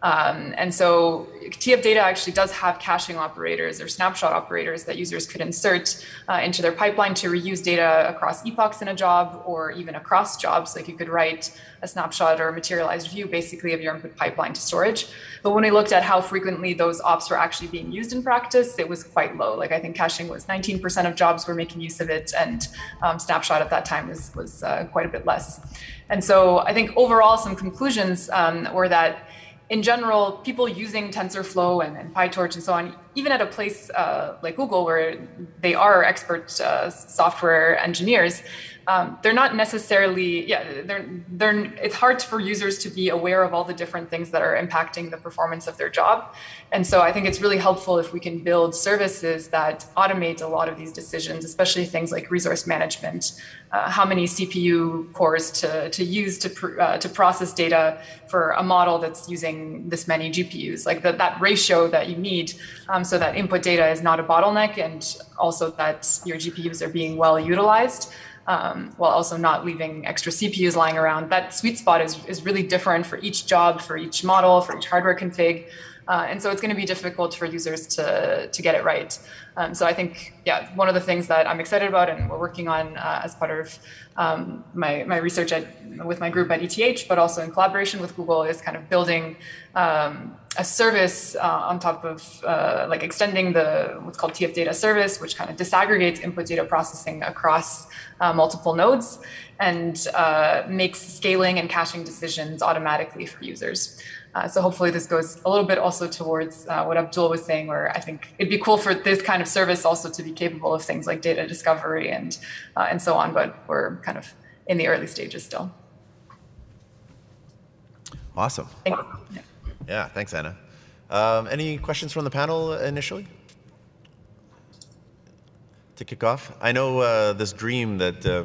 Um, and so tf.data actually does have caching operators or snapshot operators that users could insert uh, into their pipeline to reuse data across epochs in a job or even across jobs. Like you could write a snapshot or a materialized view basically of your input pipeline to storage. But when we looked at how frequently those ops were actually being used in practice, it was quite low. Like I think caching was 19% of jobs were making use of it, and um, snapshot at that time was, was uh, quite a bit less. And so I think overall, some conclusions um, were that in general, people using TensorFlow and, and PyTorch and so on even at a place uh, like Google, where they are expert uh, software engineers, um, they're not necessarily yeah they're they're it's hard for users to be aware of all the different things that are impacting the performance of their job. And so i think it's really helpful if we can build services that automate a lot of these decisions especially things like resource management uh, how many cpu cores to, to use to, pr- uh, to process data for a model that's using this many gpus like the, that ratio that you need um, so that input data is not a bottleneck and also that your gpus are being well utilized um, while also not leaving extra CPUs lying around. That sweet spot is, is really different for each job, for each model, for each hardware config. Uh, and so it's going to be difficult for users to, to get it right. Um, so I think, yeah, one of the things that I'm excited about and we're working on uh, as part of um, my, my research at, with my group at ETH, but also in collaboration with Google, is kind of building um, a service uh, on top of uh, like extending the what's called tf.data service, which kind of disaggregates input data processing across uh, multiple nodes and uh, makes scaling and caching decisions automatically for users. Uh, so hopefully this goes a little bit also towards uh, what Abdul was saying, where I think it'd be cool for this kind of service also to be capable of things like data discovery and and so on. But we're kind of in the early stages still. Awesome. Thank you. Yeah. Yeah, thanks, Ana. Um, any questions from the panel initially? To kick off, I know uh, this dream that uh,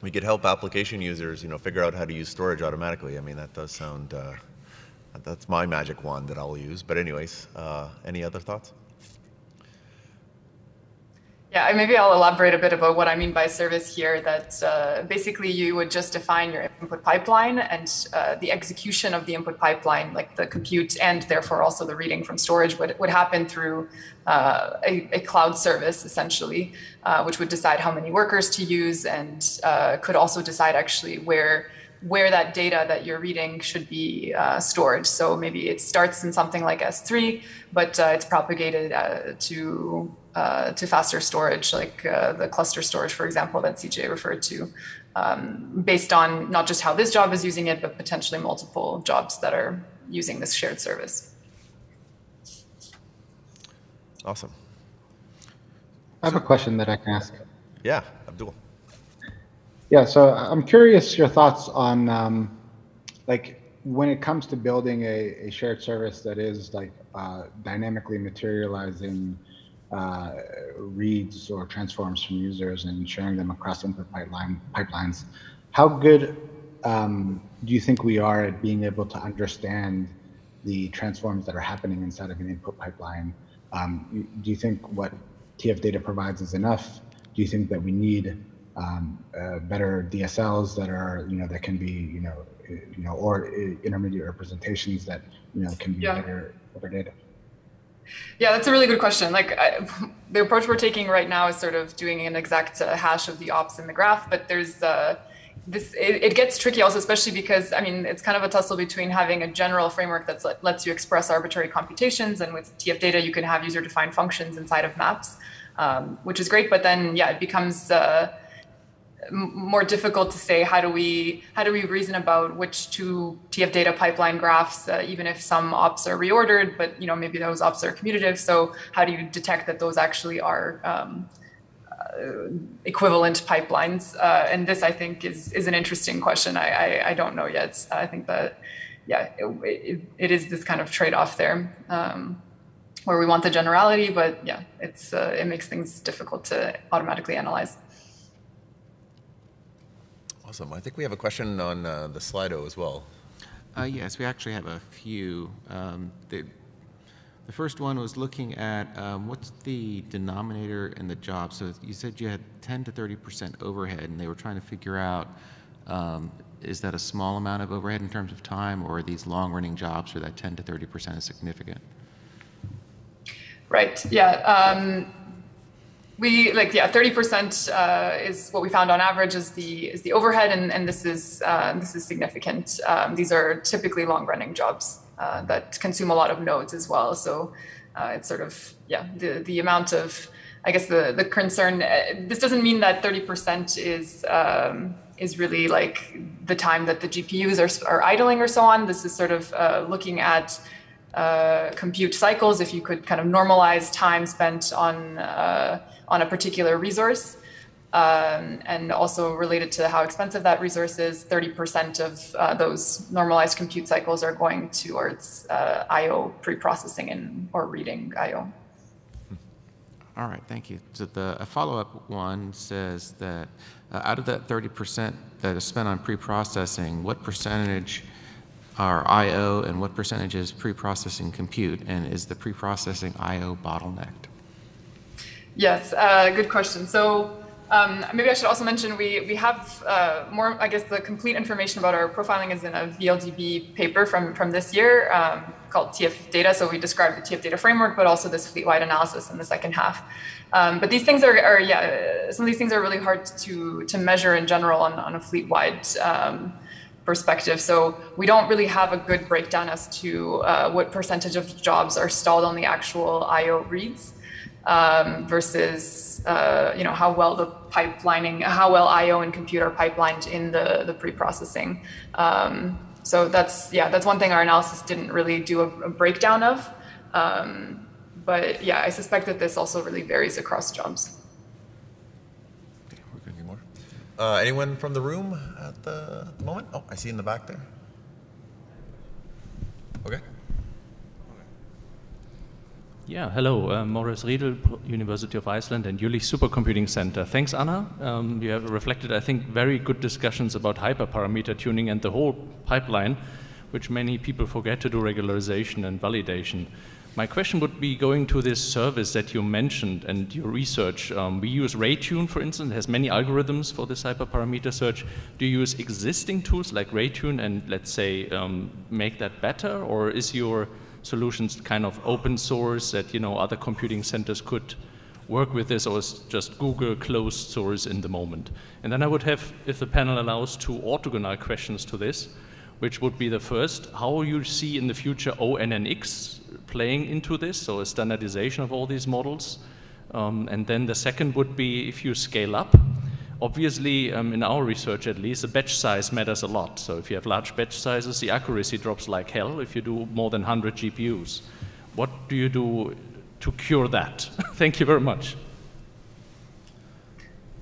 we could help application users, you know, figure out how to use storage automatically. I mean, that does sound. Uh, that's my magic wand that I'll use. But anyways, uh, any other thoughts? Yeah, maybe I'll elaborate a bit about what I mean by service here. That uh, basically you would just define your input pipeline and uh, the execution of the input pipeline, like the compute and therefore also the reading from storage, would, would happen through uh, a, a, cloud service essentially, uh, which would decide how many workers to use and uh, could also decide actually where where that data that you're reading should be uh, stored. So maybe it starts in something like S3, but uh, it's propagated uh, to uh, to faster storage, like uh, the cluster storage, for example, that CJ referred to, um, based on not just how this job is using it, but potentially multiple jobs that are using this shared service. Awesome. I have a question that I can ask. Yeah, Abdul. Yeah, so I'm curious your thoughts on um, like when it comes to building a, a shared service that is like uh, dynamically materializing uh, reads or transforms from users and sharing them across input pipeline pipelines. How good um, do you think we are at being able to understand the transforms that are happening inside of an input pipeline? Um, do you think what tf.data provides is enough? Do you think that we need um, uh, better DSLs that are, you know, that can be, you know, you know, or intermediate representations that, you know, can be yeah. better, better data? Yeah, that's a really good question. Like I, the approach we're taking right now is sort of doing an exact uh, hash of the ops in the graph, but there's uh, this. It, it, gets tricky also, especially because I mean it's kind of a tussle between having a general framework that let, lets you express arbitrary computations, and with tf.data you can have user-defined functions inside of maps, um, which is great. But then yeah, it becomes uh, more difficult to say how do we how do we reason about which two tf.data pipeline graphs, uh, even if some ops are reordered, but you know maybe those ops are commutative. So how do you detect that those actually are um, uh, equivalent pipelines? Uh, and this I think is is an interesting question. I I, I don't know yet. I think that yeah, it, it, it is this kind of trade off there. Um, where we want the generality, but yeah, it's uh, it makes things difficult to automatically analyze. Awesome. I think we have a question on uh, the Slido as well. Uh, yes, we actually have a few. Um, the, the, first one was looking at um, what's the denominator in the job. So you said you had 10 to 30 percent overhead, and they were trying to figure out um, is that a small amount of overhead in terms of time, or are these long-running jobs where that 10 to 30 percent is significant? Right. Yeah. We like yeah 30% uh, is what we found on average is the is the overhead and, and this is uh, this is significant. Um, these are typically long running jobs uh, that consume a lot of nodes as well. So uh, it's sort of yeah the the amount of I guess the the concern uh, this doesn't mean that 30% is um, is really like the time that the GPUs are, are idling or so on. This is sort of uh, looking at compute cycles, if you could kind of normalize time spent on on a particular resource, um, and also related to how expensive that resource is, 30% of uh, those normalized compute cycles are going towards uh, I/O pre-processing and or reading I/O. All right, thank you. So the follow-up one says that uh, out of that 30% that is spent on pre-processing, what percentage are I/O and what percentage is pre-processing compute, and is the pre-processing I/O bottlenecked? Yes, uh, good question. So um, maybe I should also mention we we have uh, more. I guess the complete information about our profiling is in a VLDB paper from from this year um, called tf.data. So we describe the tf.data framework, but also this fleet-wide analysis in the second half. Um, but these things are, are, yeah, some of these things are really hard to to measure in general on on a fleet-wide. Um, perspective. So we don't really have a good breakdown as to uh, what percentage of jobs are stalled on the actual IO reads um, versus uh, you know how well the pipelining, how well I/O and compute are pipelined in the the pre-processing. Um, so that's yeah, that's one thing our analysis didn't really do a, a breakdown of. Um, but yeah, I suspect that this also really varies across jobs. gonna more. Uh, anyone from the room at the moment? Oh, I see in the back there. Okay. Yeah, hello, uh, Morris Riedel, University of Iceland and Jülich Supercomputing Center. Thanks, Ana. Um, you have reflected, I think, very good discussions about hyperparameter tuning and the whole pipeline, which many people forget to do regularization and validation. My question would be going to this service that you mentioned and your research. Um, we use RayTune, for instance, it has many algorithms for this hyperparameter search. Do you use existing tools like RayTune and, let's say, um, make that better? Or is your solutions kind of open source that you know other computing centers could work with this, or is just Google closed source in the moment? And then I would have, if the panel allows, two orthogonal questions to this, which would be the first, how you see in the future ONNX playing into this, so a standardization of all these models. Um, and then the second would be if you scale up, Obviously, um, in our research at least, the batch size matters a lot. So if you have large batch sizes, the accuracy drops like hell if you do more than 100 GPUs. What do you do to cure that? Thank you very much.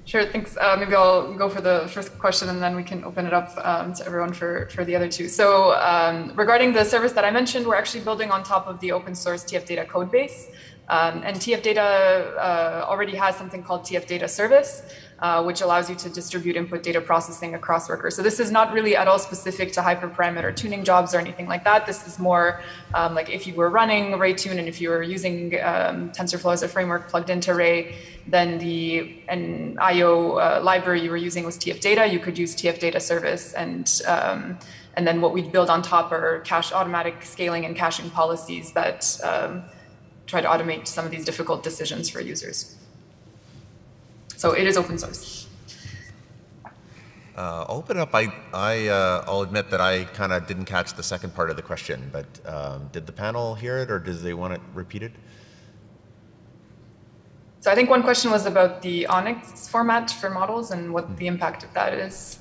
Sure, thanks. Uh, maybe I'll go for the first question and then we can open it up um, to everyone for, for the other two. So um, regarding the service that I mentioned, we're actually building on top of the open source tf.data code base. Um, and tf.data uh, already has something called tf.data Service, uh, which allows you to distribute input data processing across workers. So this is not really at all specific to hyperparameter tuning jobs or anything like that. This is more um, like if you were running RayTune and if you were using um, TensorFlow as a framework plugged into Ray, then the an IO uh, library you were using was tf.data. You could use tf.data Service and um, and then what we'd build on top are cache automatic scaling and caching policies that um, try to automate some of these difficult decisions for users. So it is open source. Uh, I'll open up. I, I, uh, I'll admit that I kind of didn't catch the second part of the question, but um, did the panel hear it or does they want it repeated? So I think one question was about the ONNX format for models and what the impact of that is.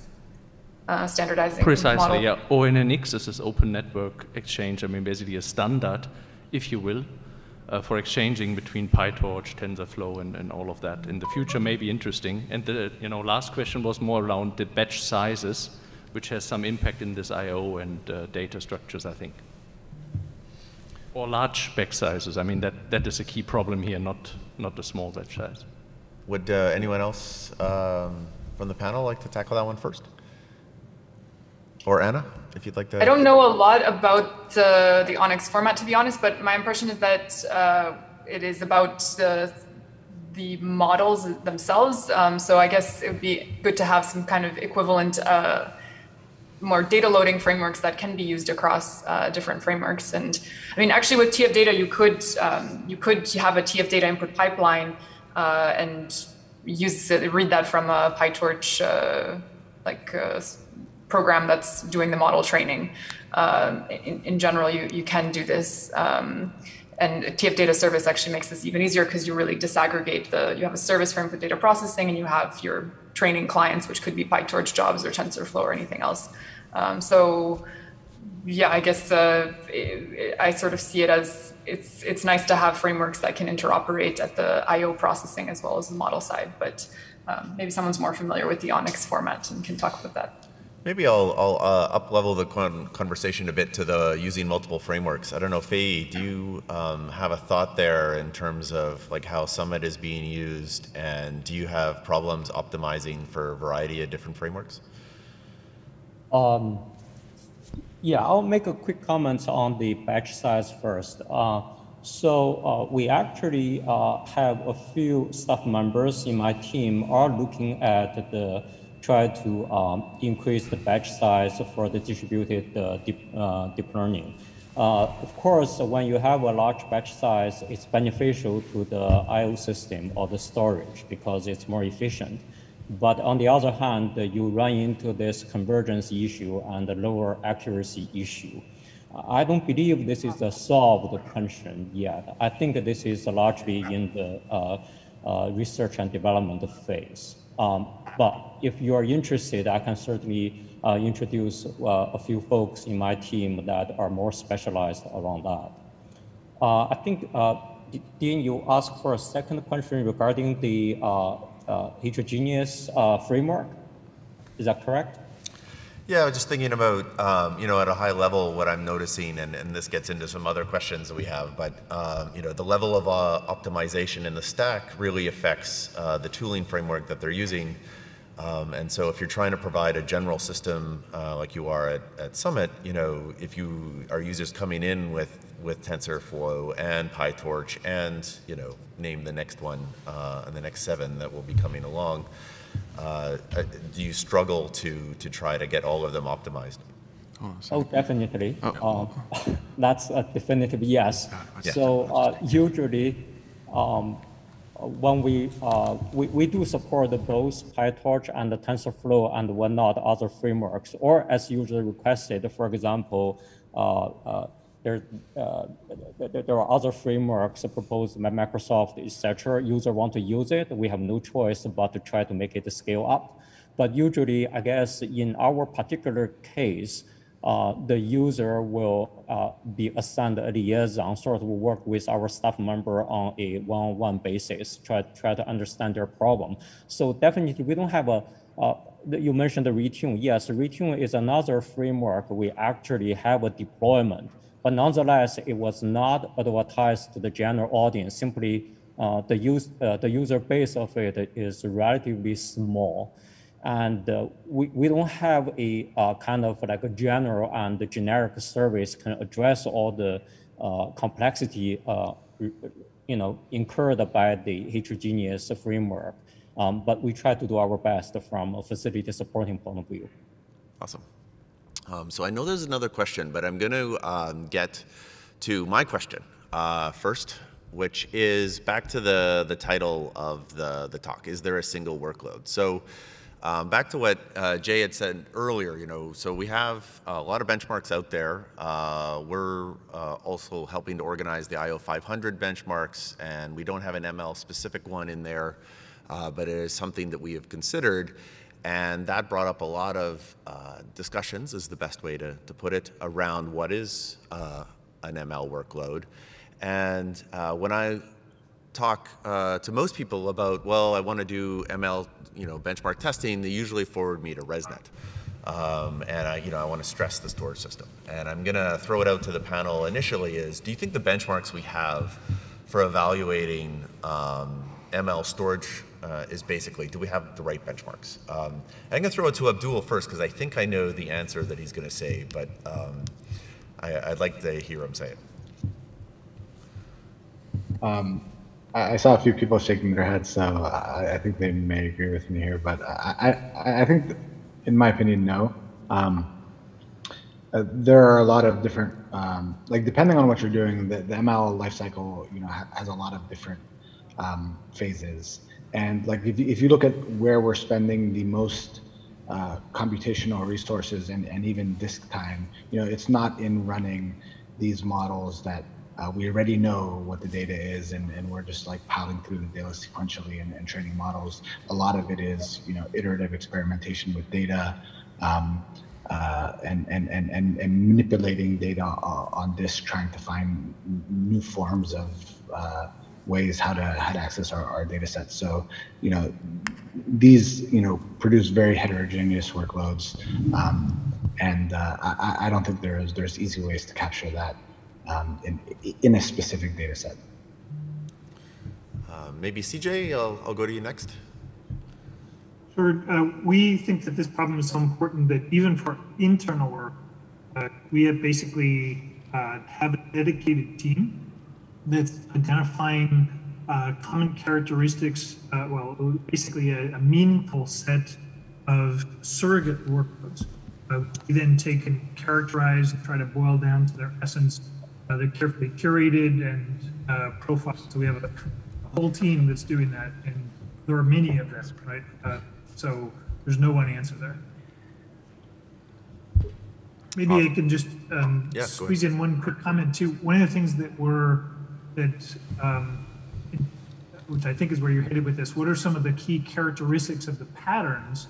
Uh, standardizing Precisely, model. yeah. ONNX is this open network exchange. I mean, basically a standard, if you will, uh, for exchanging between PyTorch, TensorFlow, and, and all of that in the future may be interesting. And the you know last question was more around the batch sizes, which has some impact in this I/O and uh, data structures, I think. Or large batch sizes. I mean that that is a key problem here, not not the small batch size. Would uh, anyone else um, from the panel like to tackle that one first? Or Ana, if you'd like to. I don't know a lot about the, the ONNX format, to be honest, but my impression is that uh, it is about the, the models themselves. Um, so I guess it would be good to have some kind of equivalent, uh, more data loading frameworks that can be used across uh, different frameworks. And I mean, actually, with tf.data, you could um, you could have a tf.data input pipeline uh, and use read that from a PyTorch uh, like uh, program that's doing the model training. Um, in, in, general, you, you can do this. Um, and tf.data Service actually makes this even easier because you really disaggregate the, you have a service for input data processing and you have your training clients, which could be PyTorch jobs or TensorFlow or anything else. Um, so yeah, I guess uh, I sort of see it as it's it's nice to have frameworks that can interoperate at the I/O processing as well as the model side. But um, maybe someone's more familiar with the ONNX format and can talk about that. Maybe I'll, I'll uh, up level the con conversation a bit to the using multiple frameworks. I don't know, Faye, do you um, have a thought there in terms of like how Summit is being used, and do you have problems optimizing for a variety of different frameworks? Um, yeah, I'll make a quick comment on the batch size first. Uh, so uh, we actually uh, have a few staff members in my team are looking at the try to um, increase the batch size for the distributed uh, deep, uh, deep learning. Uh, of course, when you have a large batch size, it's beneficial to the I.O. system or the storage because it's more efficient. But on the other hand, you run into this convergence issue and the lower accuracy issue. I don't believe this is a solved question yet. I think this is largely in the uh, uh, research and development phase. Um, but if you are interested, I can certainly uh, introduce uh, a few folks in my team that are more specialized around that. Uh, I think, uh, Dean, you asked for a second question regarding the uh, heterogeneous uh, framework. Is that correct? Yeah, just thinking about, um, you know, at a high level, what I'm noticing, and, and this gets into some other questions that we have, but, um, you know, the level of uh, optimization in the stack really affects uh, the tooling framework that they're using. Um, and so if you're trying to provide a general system uh, like you are at, at Summit, you know, if you are users coming in with, with TensorFlow and PyTorch and, you know, name the next one uh, and the next seven that will be coming along, uh, uh do you struggle to, to try to get all of them optimized? Oh, oh definitely. Oh. Um, that's a definitive yes. Yeah. So uh, usually, um, when we, uh, we, we do support both PyTorch and the TensorFlow and whatnot other frameworks, or as usually requested, for example, uh, uh, there, uh, there are other frameworks proposed by Microsoft, etc. User want to use it, we have no choice but to try to make it scale up. But usually, I guess in our particular case, uh, the user will uh, be assigned a liaison, sort of work with our staff member on a one-on-one basis, try, try to understand their problem. So definitely we don't have a, uh, you mentioned the RayTune. Yes, RayTune is another framework. We actually have a deployment, but nonetheless, it was not advertised to the general audience. Simply, uh, the, use, uh, the user base of it is relatively small. And uh, we, we don't have a uh, kind of like a general and generic service can address all the uh, complexity uh, you know, incurred by the heterogeneous framework. Um, but we try to do our best from a facility supporting point of view. Awesome. Um, so I know there's another question, but I'm going to um, get to my question uh, first, which is back to the, the title of the, the talk. Is there a single workload? So um, back to what uh, Jay had said earlier, you know, so we have a lot of benchmarks out there. Uh, we're uh, also helping to organize the IO 500 benchmarks, and we don't have an ML specific one in there, uh, but it is something that we have considered. And that brought up a lot of uh, discussions, is the best way to, to put it, around what is uh, an ML workload. And when I talk to most people about, well, I want to do ML, you know, benchmark testing, they usually forward me to ResNet. Um, and I, you know, I want to stress the storage system. And I'm going to throw it out to the panel initially is, do you think the benchmarks we have for evaluating um, ML storage uh, is basically, do we have the right benchmarks? Um, I'm going to throw it to Abdul first because I think I know the answer that he's going to say, but um, I, would like to hear him say it. I saw a few people shaking their heads, so I, I think they may agree with me here. But I, I, I think, in my opinion, no. Um, uh, there are a lot of different, um, like depending on what you're doing, the, the ML lifecycle, you know, ha has a lot of different um, phases. And like if, if you look at where we're spending the most uh, computational resources and, and even disk time, you know, it's not in running these models that uh, we already know what the data is and, and we're just like piling through the data sequentially and, and training models. A lot of it is, you know, iterative experimentation with data. Um, uh, and, and, and, and, and manipulating data on this, trying to find new forms of uh, ways how to how to access our, our data sets. So, you know, these you know produce very heterogeneous workloads, um, and uh, I, I, don't think there's there's easy ways to capture that um, in in a specific data set. Uh, maybe CJ, I'll, I'll go to you next. Sure. Uh, we think that this problem is so important that even for internal work, uh, we have basically uh, have a dedicated team that's identifying uh, common characteristics, uh, well, basically a, a, meaningful set of surrogate workloads. Uh, we then take and characterize and try to boil down to their essence. They're carefully curated and profiled. So we have a, whole team that's doing that, and there are many of them, right? So there's no one answer there. Maybe I can just um, yeah, squeeze in one quick comment too. One of the things that were that, um, which I think is where you're headed with this. What are some of the key characteristics of the patterns?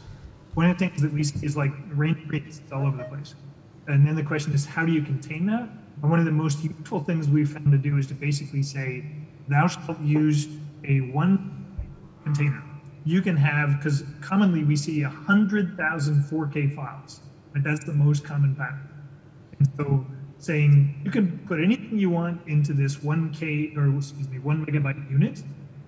One of the things that we see is like rain rates all over the place. And then the question is, how do you contain that? And one of the most useful things we've found to do is to basically say, thou shalt use a one container you can have, because commonly we see 100,000 4K files. Right? That's the most common pattern. And so saying you can put anything you want into this 1K, or excuse me, one megabyte unit,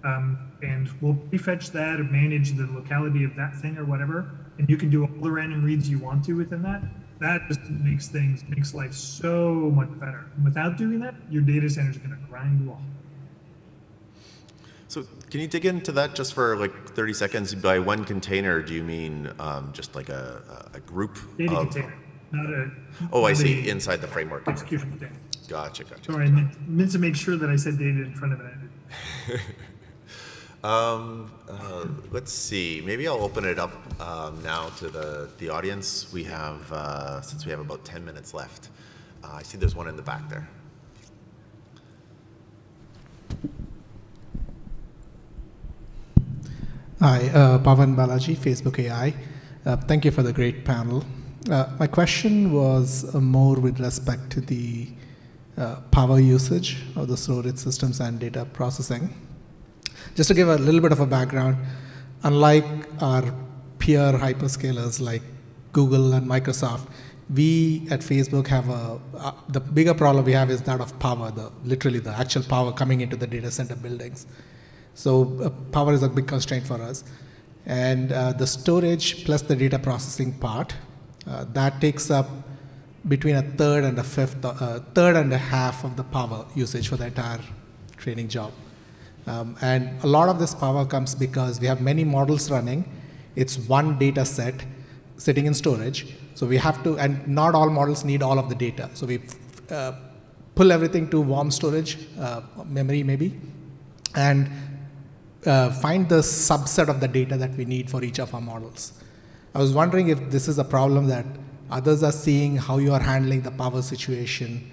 um, and we'll prefetch that or manage the locality of that thing or whatever, and you can do all the random reads you want to within that. That just makes things, makes life so much better. And without doing that, your data center is going to grind you off. So can you dig into that just for like 30 seconds? By one container, do you mean um, just like a, a group Data of... container, not a... Oh, I see, inside the framework. Execution container. Gotcha, gotcha. Sorry, I meant, meant, to make sure that I said data in front of it. um, uh, let's see, maybe I'll open it up um, now to the, the audience. We have, uh, since we have about 10 minutes left. Uh, I see there's one in the back there. Hi, uh, Pavan Balaji, Facebook AI. Uh, thank you for the great panel. Uh, my question was more with respect to the power usage of the storage systems and data processing. Just to give a little bit of a background, unlike our peer hyperscalers like Google and Microsoft, we at Facebook have a, uh, the bigger problem we have is that of power, the literally the actual power coming into the data center buildings. So uh, power is a big constraint for us. And uh, the storage plus the data processing part, uh, that takes up between a third and a fifth, uh, third and a half of the power usage for the entire training job. Um, and a lot of this power comes because we have many models running. It's one data set sitting in storage. So we have to, and not all models need all of the data. So we uh, pull everything to warm storage, uh, memory maybe, and uh, find the subset of the data that we need for each of our models. I was wondering if this is a problem that others are seeing how you are handling the power situation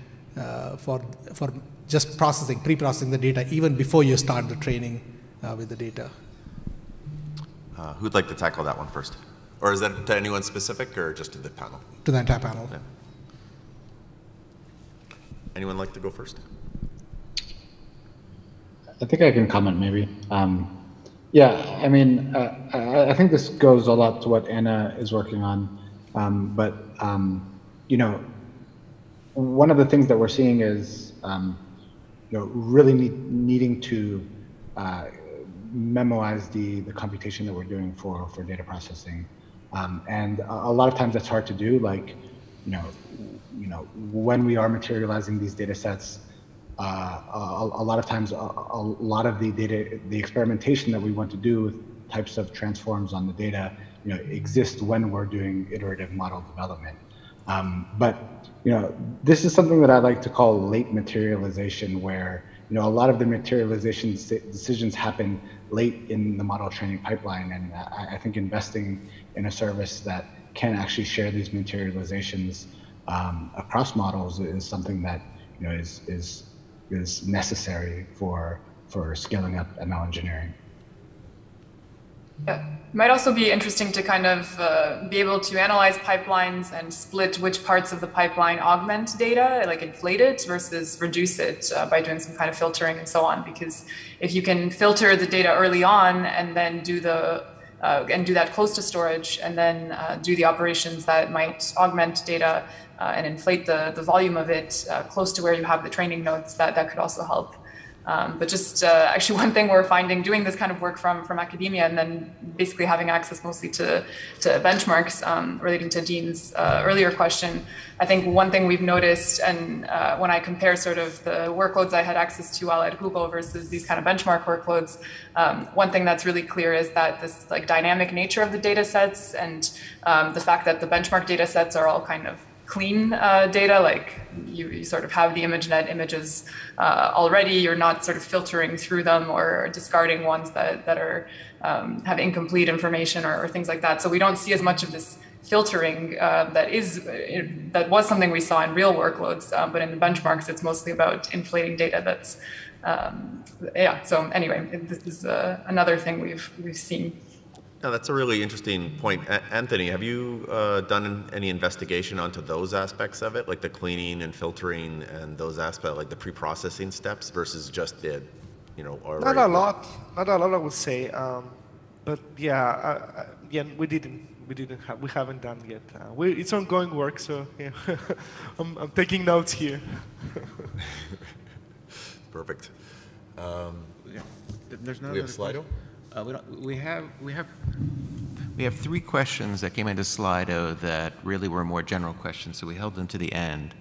for, for just processing, pre-processing the data even before you start the training uh, with the data. Uh, who'd like to tackle that one first? Or is that to anyone specific or just to the panel? To the entire panel. Yeah. Anyone like to go first? I think I can comment maybe. Um, yeah, I mean, uh, I, I, think this goes a lot to what Ana is working on. Um, but, um, you know, one of the things that we're seeing is, um, you know, really need, needing to uh, memoize the, the computation that we're doing for, for data processing. Um, and a, lot of times that's hard to do. Like, you know, you know, when we are materializing these data sets, uh, a, a, lot of times a, a, lot of the data, the experimentation that we want to do with types of transforms on the data, you know, exist when we're doing iterative model development. Um, but you know, this is something that I like to call late materialization, where you know a lot of the materialization decisions happen late in the model training pipeline, and I, I think investing in a service that can actually share these materializations um, across models is something that you know is is is necessary for for scaling up ML engineering. Yeah. Might also be interesting to kind of uh, be able to analyze pipelines and split which parts of the pipeline augment data, like inflate it versus reduce it uh, by doing some kind of filtering and so on. Because if you can filter the data early on and then do the uh, and do that close to storage and then uh, do the operations that might augment data uh, and inflate the, the volume of it uh, close to where you have the training nodes, that, that could also help. Um, but just uh, actually one thing we're finding doing this kind of work from from academia and then basically having access mostly to, to benchmarks um, relating to Dean's uh, earlier question, I think one thing we've noticed and uh, when I compare sort of the workloads I had access to while at Google versus these kind of benchmark workloads, um, one thing that's really clear is that this like dynamic nature of the data sets and um, the fact that the benchmark data sets are all kind of clean uh, data, like you, you, sort of have the ImageNet images uh, already, you're not sort of filtering through them or discarding ones that, that are um, have incomplete information or, or, things like that. So we don't see as much of this filtering uh, that is that was something we saw in real workloads, um, but in the benchmarks, it's mostly about inflating data. That's um, yeah. So anyway, this is uh, another thing we've we've seen. No, that's a really interesting point. A Anthony, have you uh, done any investigation onto those aspects of it, like the cleaning and filtering and those aspects, like the pre-processing steps versus just the, you know, not a lot, not a lot, I would say. Um, but yeah, uh, yeah, we didn't, we didn't have, we haven't done yet. Uh, we, it's ongoing work, so yeah, I'm, I'm taking notes here. Perfect. Um, yeah. There's no. We have Slido. Uh, we, we, have we have we have three questions that came into Slido that really were more general questions, so we held them to the end.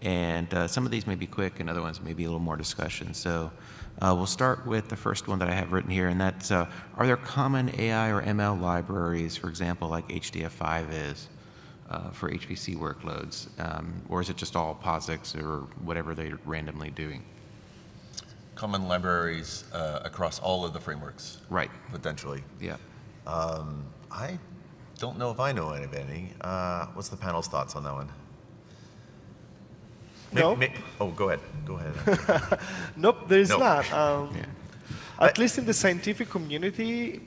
And uh, some of these may be quick, and other ones may be a little more discussion. So uh, we'll start with the first one that I have written here, and that's uh, Are there common AI or ML libraries, for example, like HDF5 is, uh, for HPC workloads? Um, or is it just all POSIX or whatever they're randomly doing? Common libraries uh, across all of the frameworks. Right. Potentially. Yeah. Um, I don't know if I know of any. Uh, what's the panel's thoughts on that one? No. May, may, oh, go ahead. Go ahead. nope, there is nope. not. Um, yeah. At I, least in the scientific community,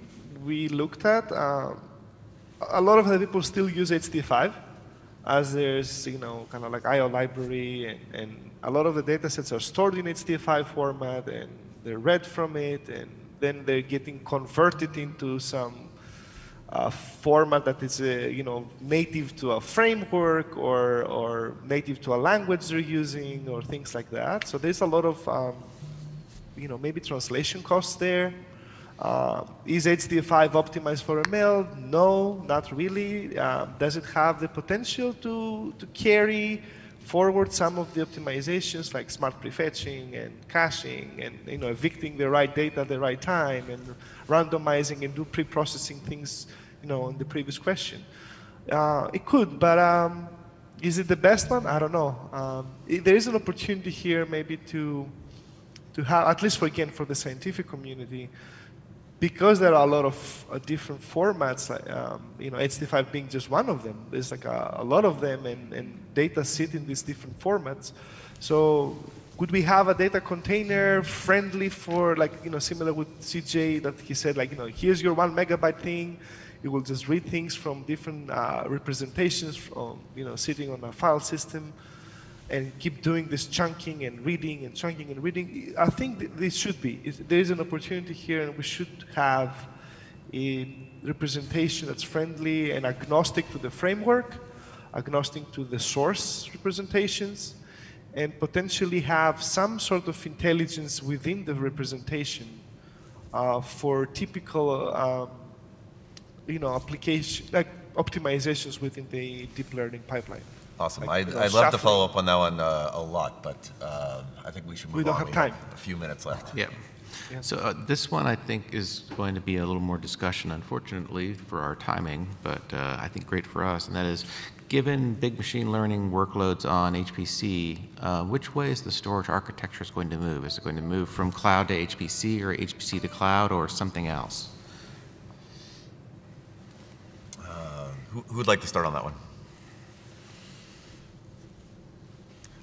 we looked at, uh, a lot of the people still use HDF5 as there's, you know, kind of like IO library and, and a lot of the data sets are stored in HDF5 format and they're read from it and then they're getting converted into some uh, format that is uh, you know native to a framework or or native to a language they're using or things like that. So there's a lot of um, you know maybe translation costs there. Uh, is HDF5 optimized for ML? No, not really. Uh, does it have the potential to to carry forward some of the optimizations like smart prefetching and caching and you know evicting the right data at the right time and randomizing and do pre-processing things you know on the previous question. Uh, it could, but um, is it the best one? I don't know. Um, it, there is an opportunity here maybe to to have at least for again for the scientific community because there are a lot of uh, different formats, um, you know, HDF5 being just one of them, there's like a, a, lot of them and, and data sit in these different formats. So could we have a data container friendly for like, you know, similar with CJ that he said like, you know, here's your one megabyte thing, it will just read things from different uh, representations from, you know, sitting on a file system and keep doing this chunking and reading and chunking and reading. I think this should be. There is an opportunity here, and we should have a representation that's friendly and agnostic to the framework, agnostic to the source representations, and potentially have some sort of intelligence within the representation uh, for typical, um, you know, application like optimizations within the deep learning pipeline. Awesome. Like, I'd, I'd love to follow up on that one uh, a lot, but uh, I think we should move on. we don't on. Have we time. have a few minutes left. Yeah. yeah. So uh, this one I think is going to be a little more discussion, unfortunately, for our timing, but uh, I think great for us, and that is, given big machine learning workloads on HPC, uh, which way is the storage architecture is going to move? Is it going to move from cloud to HPC or HPC to cloud or something else? Uh, who, who would like to start on that one?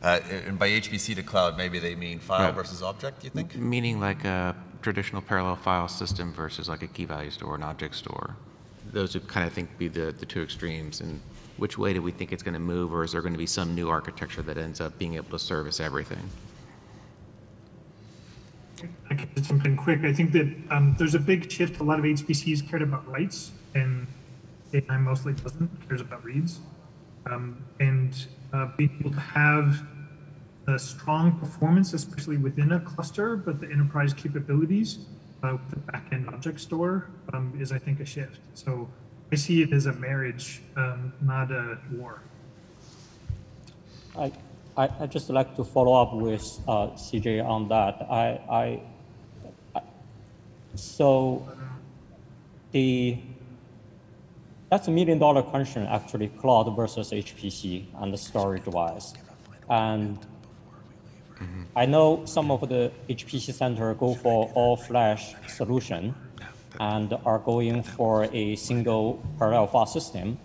Uh, and by HPC to cloud, maybe they mean file right. versus object, do you think? Meaning like a traditional parallel file system versus like a key value store, or an object store. Those would kind of think be the, the two extremes. And which way do we think it's going to move, or is there going to be some new architecture that ends up being able to service everything? I can do something quick. I think that um, there's a big shift. A lot of HPCs cared about writes, and AI mostly doesn't. Cares about reads, um, and uh, being able to have a strong performance, especially within a cluster, but the enterprise capabilities uh, with the backend object store um, is, I think, a shift. So I see it as a marriage, um, not a war. I, I, I just like to follow up with uh, CJ on that. I, I, I, so the that's a million dollar question actually, cloud versus HPC and the storage wise. And mm-hmm. I know some of the HPC center go for all flash solution and are going for a single parallel file system.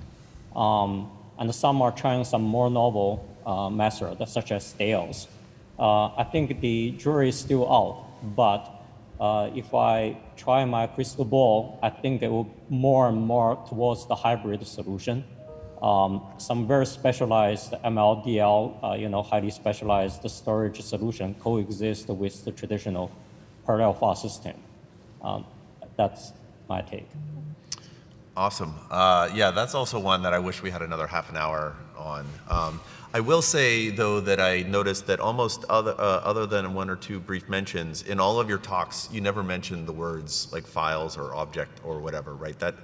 Um, and some are trying some more novel uh, method, such as Stales. Uh, I think the jury is still out, but uh, if I try my crystal ball, I think it will more and more towards the hybrid solution. Um, some very specialized MLDL, uh, you know, highly specialized storage solution coexist with the traditional parallel file system. Um, that's my take. Awesome. Uh, yeah, that's also one that I wish we had another half an hour on. Um, I will say, though, that I noticed that almost other, uh, other than one or two brief mentions, in all of your talks, you never mentioned the words like files or object or whatever, right? That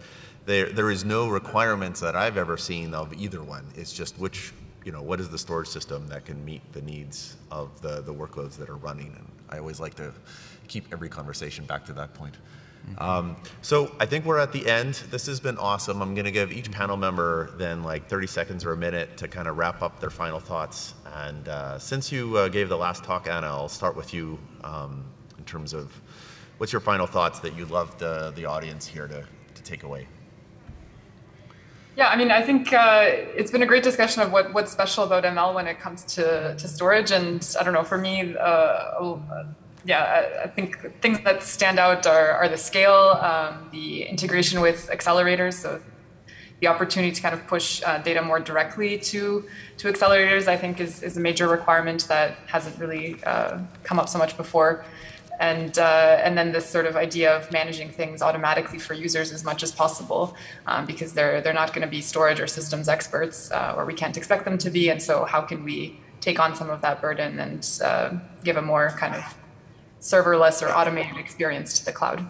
there, there is no requirements that I've ever seen of either one. It's just which, you know, what is the storage system that can meet the needs of the, the workloads that are running? And I always like to keep every conversation back to that point. Um, so I think we're at the end. This has been awesome. I'm going to give each panel member then like 30 seconds or a minute to kind of wrap up their final thoughts. And uh, since you uh, gave the last talk, Ana, I'll start with you um, in terms of what's your final thoughts that you'd love the, the audience here to, to take away? Yeah, I mean, I think uh, it's been a great discussion of what, what's special about ML when it comes to, to storage. And I don't know, for me, uh, yeah, I, think things that stand out are, are the scale, um, the integration with accelerators, so the opportunity to kind of push uh, data more directly to to accelerators, I think, is, is a major requirement that hasn't really uh, come up so much before. And uh, and then this sort of idea of managing things automatically for users as much as possible, um, because they're they're not going to be storage or systems experts, uh, or we can't expect them to be. And so, how can we take on some of that burden and uh, give a more kind of serverless or automated experience to the cloud.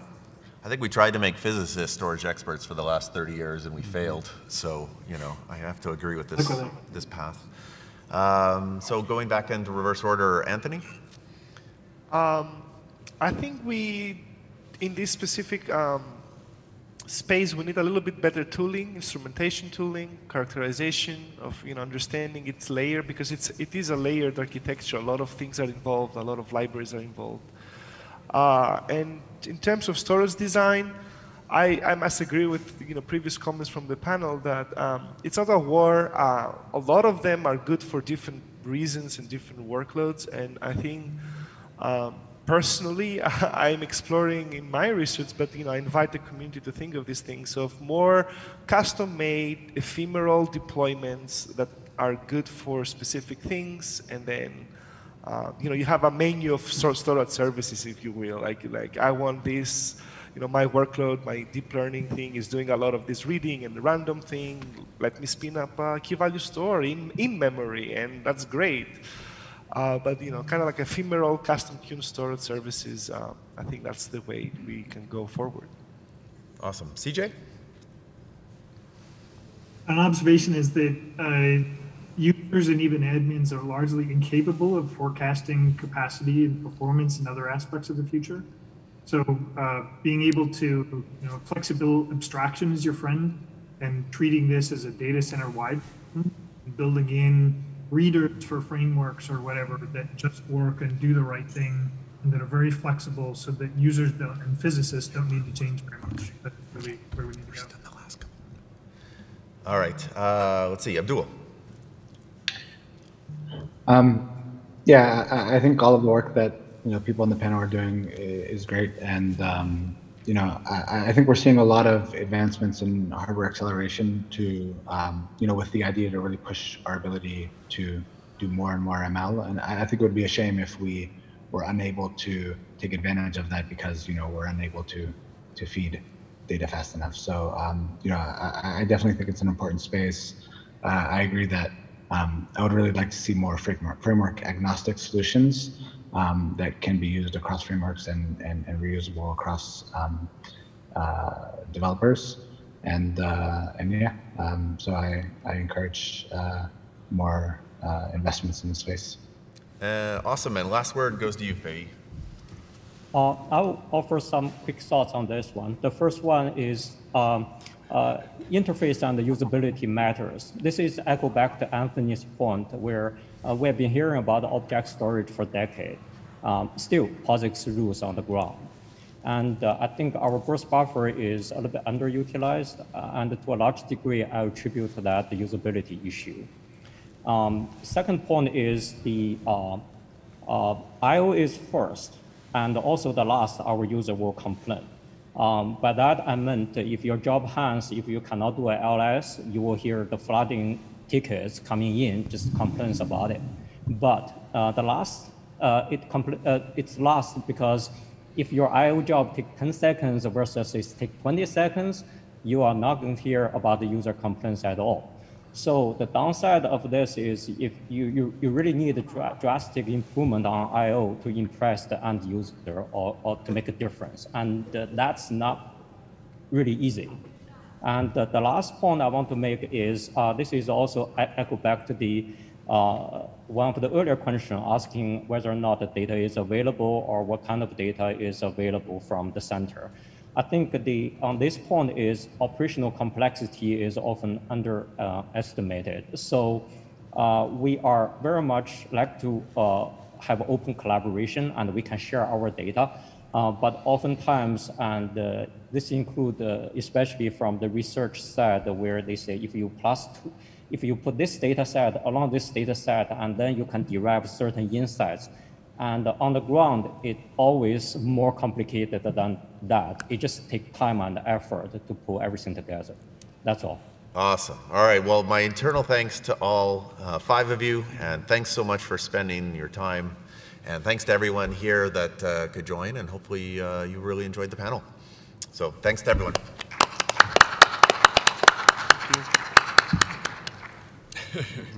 I think we tried to make physicists storage experts for the last 30 years and we failed. So, you know, I have to agree with this, this path. Um, so going back into reverse order, Anthony? Um, I think we, in this specific um, space, we need a little bit better tooling, instrumentation tooling, characterization of you know understanding its layer because it's it is a layered architecture. A lot of things are involved. A lot of libraries are involved. Uh, and in terms of storage design, I, I, must agree with you know previous comments from the panel that um, it's not a war. Uh, a lot of them are good for different reasons and different workloads, and I think. Um, personally, I'm exploring in my research, but you know, I invite the community to think of these things of more custom-made, ephemeral deployments that are good for specific things, and then uh, you know, you have a menu of storage services, if you will. Like, like I want this. You know, my workload, my deep learning thing is doing a lot of this reading and random thing. Let me spin up a key value store in, in memory, and that's great. Uh, but you know, kind of like ephemeral custom tuned storage services. Uh, I think that's the way we can go forward. Awesome, CJ. An observation is that uh, users and even admins are largely incapable of forecasting capacity and performance and other aspects of the future. So uh, being able to, you know, flexible abstraction is your friend and treating this as a data center wide, building in readers for frameworks or whatever that just work and do the right thing and that are very flexible so that users don't and physicists don't need to change very much. That's really where we need to go. All right, uh, let's see, Abdul. Um, yeah, I, I, think all of the work that you know people on the panel are doing is great, and um, you know I, I, think we're seeing a lot of advancements in hardware acceleration to um, you know with the idea to really push our ability to do more and more ML, and I, I think it would be a shame if we were unable to take advantage of that because you know we're unable to to feed data fast enough. So um, you know I, I, definitely think it's an important space. Uh, I agree that um, I would really like to see more framework, framework agnostic solutions um, that can be used across frameworks and, and, and reusable across um, uh, developers. And, uh, and yeah, um, so I, I encourage uh, more uh, investments in the space. Uh, awesome, and last word goes to you, Fei. Uh, I'll offer some quick thoughts on this one. The first one is um, uh, interface and usability matters. This is echo back to Anthony's point where uh, we have been hearing about object storage for decades. Um, still, POSIX rules on the ground. And uh, I think our burst buffer is a little bit underutilized, uh, and to a large degree, I attribute to that the usability issue. Um, second point is the uh, uh, IO is first, and also the last our user will complain. Um, by that, I meant if your job hangs, if you cannot do an LS, you will hear the flooding tickets coming in, just complaints about it. But uh, the last, uh, it uh, it's last because if your IO job takes 10 seconds versus it takes 20 seconds, you are not going to hear about the user complaints at all. So the downside of this is if you, you, you really need a dr drastic improvement on I.O. to impress the end user or, or to make a difference. And uh, that's not really easy. And uh, the last point I want to make is uh, this is also echo back to the uh, one of the earlier questions asking whether or not the data is available or what kind of data is available from the center. I think the on this point is operational complexity is often underestimated. Uh, so uh, we are very much like to uh, have open collaboration and we can share our data. Uh, but oftentimes, and uh, this include uh, especially from the research side where they say if you plus two, if you put this data set along this data set and then you can derive certain insights, and on the ground, it's always more complicated than that. It just takes time and effort to pull everything together. That's all. Awesome. All right. Well, my internal thanks to all uh, five of you, and thanks so much for spending your time. And thanks to everyone here that uh, could join, and hopefully uh, you really enjoyed the panel. So thanks to everyone. there we go.